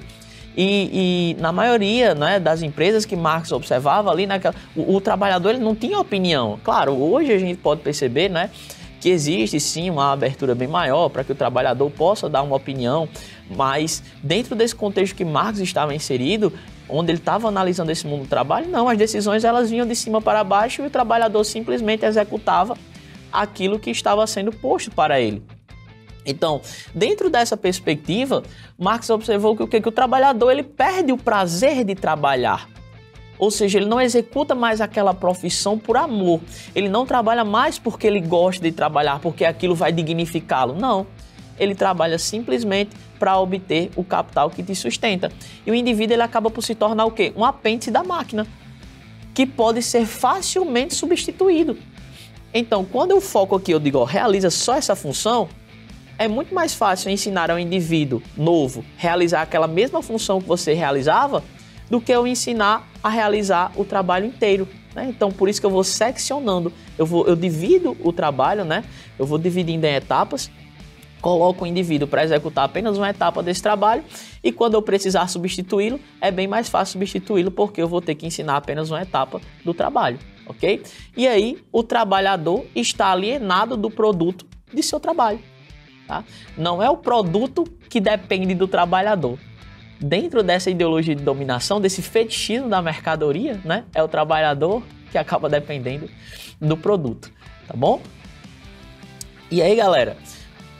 E, e, na maioria né, das empresas que Marx observava ali, naquela, o, o, trabalhador ele não tinha opinião. Claro, hoje a gente pode perceber né, que existe sim uma abertura bem maior para que o trabalhador possa dar uma opinião, mas dentro desse contexto que Marx estava inserido, onde ele estava analisando esse mundo do trabalho, não, as decisões elas vinham de cima para baixo e o trabalhador simplesmente executava aquilo que estava sendo posto para ele. Então, dentro dessa perspectiva, Marx observou que o, que, que o trabalhador ele perde o prazer de trabalhar. Ou seja, ele não executa mais aquela profissão por amor. Ele não trabalha mais porque ele gosta de trabalhar, porque aquilo vai dignificá-lo. Não. Ele trabalha simplesmente para obter o capital que te sustenta. E o indivíduo ele acaba por se tornar o quê? Um apêndice da máquina, que pode ser facilmente substituído. Então, quando eu foco aqui, eu digo, ó, realiza só essa função, é muito mais fácil ensinar ao indivíduo novo realizar aquela mesma função que você realizava do que eu ensinar a realizar o trabalho inteiro. Né? Então, por isso que eu vou seccionando, eu, vou, eu divido o trabalho, né? eu vou dividindo em etapas, coloco o indivíduo para executar apenas uma etapa desse trabalho e quando eu precisar substituí-lo, é bem mais fácil substituí-lo porque eu vou ter que ensinar apenas uma etapa do trabalho, ok? E aí, o trabalhador está alienado do produto de seu trabalho. Tá? Não é o produto que depende do trabalhador. Dentro dessa ideologia de dominação, desse fetichismo da mercadoria, né, é o trabalhador que acaba dependendo do produto, tá bom? E aí, galera,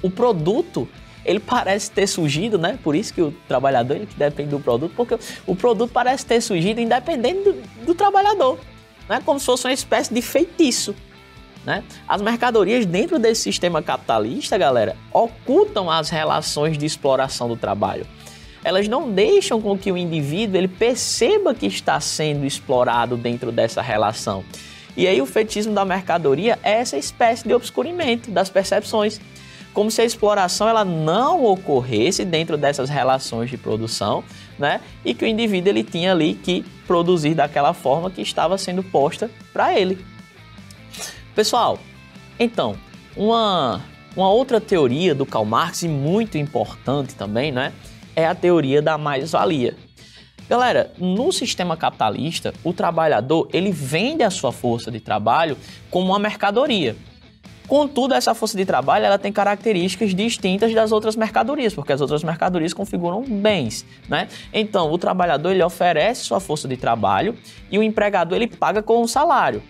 o produto ele parece ter surgido, né? Por isso que o trabalhador ele depende do produto, porque o produto parece ter surgido independente do, do trabalhador, né? Como se fosse uma espécie de feitiço. Né? As mercadorias dentro desse sistema capitalista, galera, ocultam as relações de exploração do trabalho. Elas não deixam com que o indivíduo ele perceba que está sendo explorado dentro dessa relação. E aí o fetismo da mercadoria é essa espécie de obscurimento das percepções, como se a exploração ela não ocorresse dentro dessas relações de produção, né? E que o indivíduo ele tinha ali que produzir daquela forma que estava sendo posta para ele. Pessoal, então, uma, uma outra teoria do Karl Marx, e muito importante também, né, é a teoria da mais-valia. Galera, no sistema capitalista, o trabalhador ele vende a sua força de trabalho como uma mercadoria. Contudo, essa força de trabalho ela tem características distintas das outras mercadorias, porque as outras mercadorias configuram bens, né? Então, o trabalhador ele oferece sua força de trabalho e o empregador ele paga com um salário.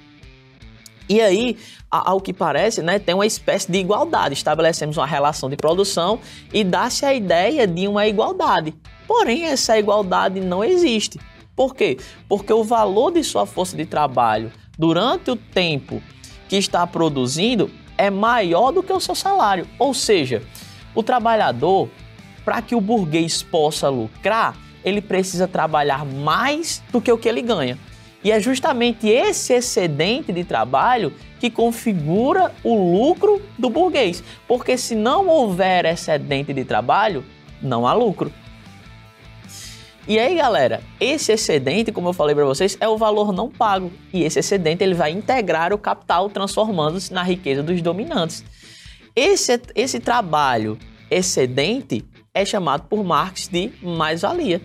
E aí, ao que parece, né, tem uma espécie de igualdade. Estabelecemos uma relação de produção e dá-se a ideia de uma igualdade. Porém, essa igualdade não existe. Por quê? Porque o valor de sua força de trabalho durante o tempo que está produzindo é maior do que o seu salário. Ou seja, o trabalhador, para que o burguês possa lucrar, ele precisa trabalhar mais do que o que ele ganha. E é justamente esse excedente de trabalho que configura o lucro do burguês. Porque se não houver excedente de trabalho, não há lucro. E aí, galera, esse excedente, como eu falei para vocês, é o valor não pago. E esse excedente ele vai integrar o capital, transformando-se na riqueza dos dominantes. Esse, esse trabalho excedente é chamado por Marx de mais-valia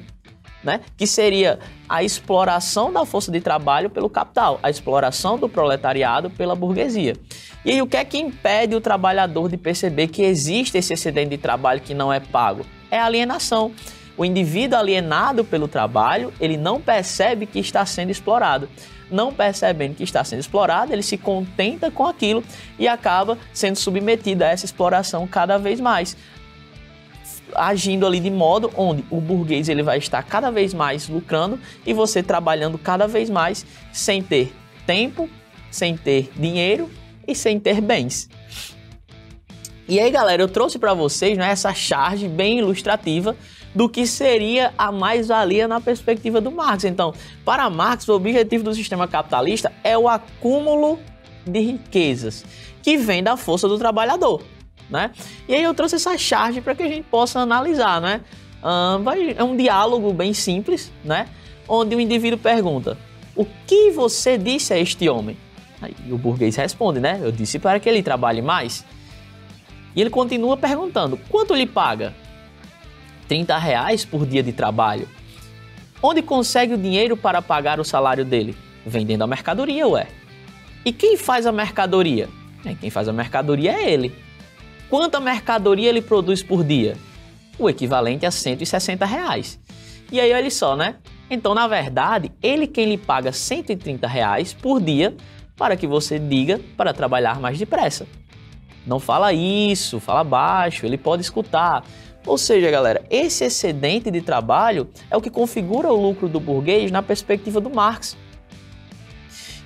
né? que seria a exploração da força de trabalho pelo capital, a exploração do proletariado pela burguesia. E aí, o que é que impede o trabalhador de perceber que existe esse excedente de trabalho que não é pago? É alienação. O indivíduo alienado pelo trabalho, ele não percebe que está sendo explorado. Não percebendo que está sendo explorado, ele se contenta com aquilo e acaba sendo submetido a essa exploração cada vez mais agindo ali de modo onde o burguês ele vai estar cada vez mais lucrando e você trabalhando cada vez mais sem ter tempo, sem ter dinheiro e sem ter bens. E aí, galera, eu trouxe para vocês né, essa charge bem ilustrativa do que seria a mais-valia na perspectiva do Marx. Então, para Marx, o objetivo do sistema capitalista é o acúmulo de riquezas que vem da força do trabalhador né? E aí eu trouxe essa charge para que a gente possa analisar, né? é um diálogo bem simples, né? Onde o indivíduo pergunta: O que você disse a este homem? Aí o burguês responde, né? Eu disse para que ele trabalhe mais. E ele continua perguntando: quanto lhe paga? 30 reais por dia de trabalho. Onde consegue o dinheiro para pagar o salário dele? Vendendo a mercadoria, ué. E quem faz a mercadoria? É, quem faz a mercadoria é ele. Quanta mercadoria ele produz por dia? O equivalente a 160 reais. E aí, olha só, né? Então, na verdade, ele quem lhe paga 130 reais por dia para que você diga para trabalhar mais depressa. Não fala isso, fala baixo, ele pode escutar. Ou seja, galera, esse excedente de trabalho é o que configura o lucro do burguês na perspectiva do Marx.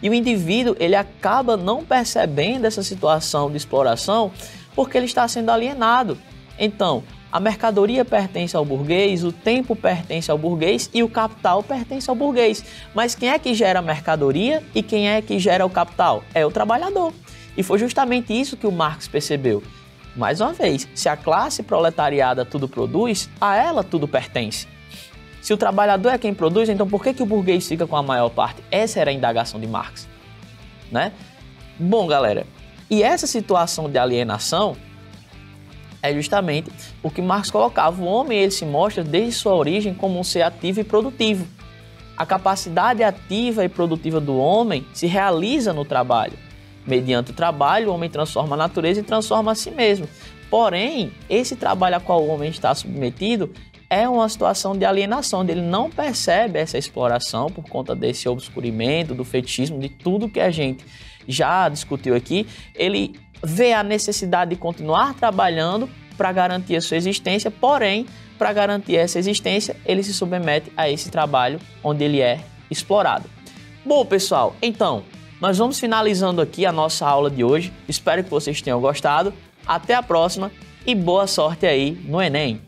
E o indivíduo ele acaba não percebendo essa situação de exploração porque ele está sendo alienado. Então, a mercadoria pertence ao burguês, o tempo pertence ao burguês e o capital pertence ao burguês. Mas quem é que gera a mercadoria e quem é que gera o capital? É o trabalhador. E foi justamente isso que o Marx percebeu. Mais uma vez, se a classe proletariada tudo produz, a ela tudo pertence. Se o trabalhador é quem produz, então por que, que o burguês fica com a maior parte? Essa era a indagação de Marx. Né? Bom, galera, e essa situação de alienação é justamente o que Marx colocava. O homem ele se mostra desde sua origem como um ser ativo e produtivo. A capacidade ativa e produtiva do homem se realiza no trabalho. Mediante o trabalho, o homem transforma a natureza e transforma a si mesmo. Porém, esse trabalho a qual o homem está submetido é uma situação de alienação, onde ele não percebe essa exploração por conta desse obscurimento, do fetichismo, de tudo que a gente já discutiu aqui. Ele vê a necessidade de continuar trabalhando para garantir a sua existência, porém, para garantir essa existência, ele se submete a esse trabalho onde ele é explorado. Bom, pessoal, então, nós vamos finalizando aqui a nossa aula de hoje. Espero que vocês tenham gostado. Até a próxima e boa sorte aí no Enem!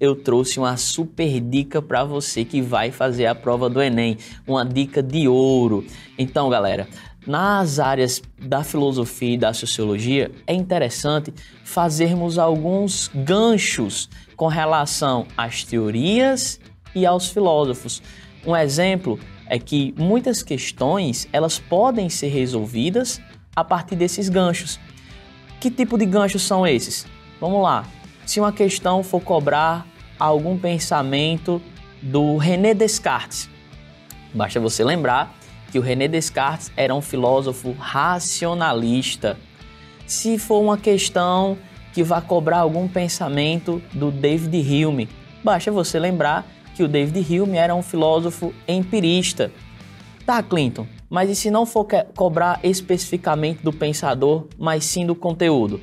eu trouxe uma super dica para você que vai fazer a prova do Enem, uma dica de ouro. Então, galera, nas áreas da filosofia e da sociologia, é interessante fazermos alguns ganchos com relação às teorias e aos filósofos. Um exemplo é que muitas questões elas podem ser resolvidas a partir desses ganchos. Que tipo de ganchos são esses? Vamos lá. Se uma questão for cobrar algum pensamento do René Descartes, basta você lembrar que o René Descartes era um filósofo racionalista. Se for uma questão que vá cobrar algum pensamento do David Hume, basta você lembrar que o David Hume era um filósofo empirista. Tá, Clinton, mas e se não for cobrar especificamente do pensador, mas sim do conteúdo?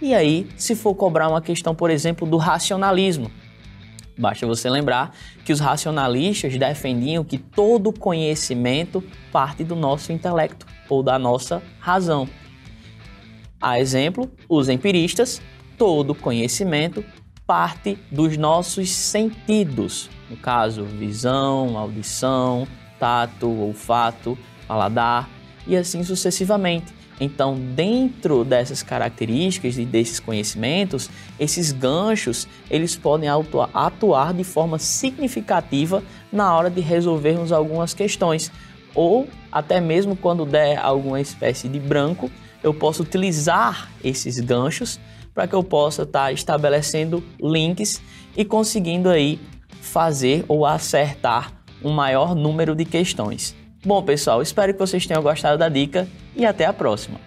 E aí, se for cobrar uma questão, por exemplo, do racionalismo? Basta você lembrar que os racionalistas defendiam que todo conhecimento parte do nosso intelecto ou da nossa razão. A exemplo, os empiristas, todo conhecimento parte dos nossos sentidos, no caso, visão, audição, tato, olfato, paladar e assim sucessivamente. Então, dentro dessas características e desses conhecimentos, esses ganchos, eles podem atuar de forma significativa na hora de resolvermos algumas questões, ou até mesmo quando der alguma espécie de branco, eu posso utilizar esses ganchos para que eu possa estar tá estabelecendo links e conseguindo aí fazer ou acertar um maior número de questões. Bom, pessoal, espero que vocês tenham gostado da dica e até a próxima.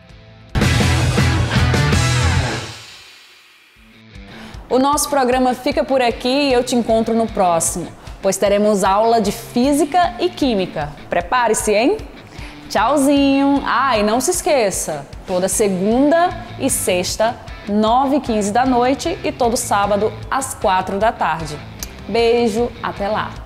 O nosso programa fica por aqui e eu te encontro no próximo, pois teremos aula de Física e Química. Prepare-se, hein? Tchauzinho! Ah, e não se esqueça, toda segunda e sexta, 9 e 15 da noite e todo sábado às 4 da tarde. Beijo, até lá!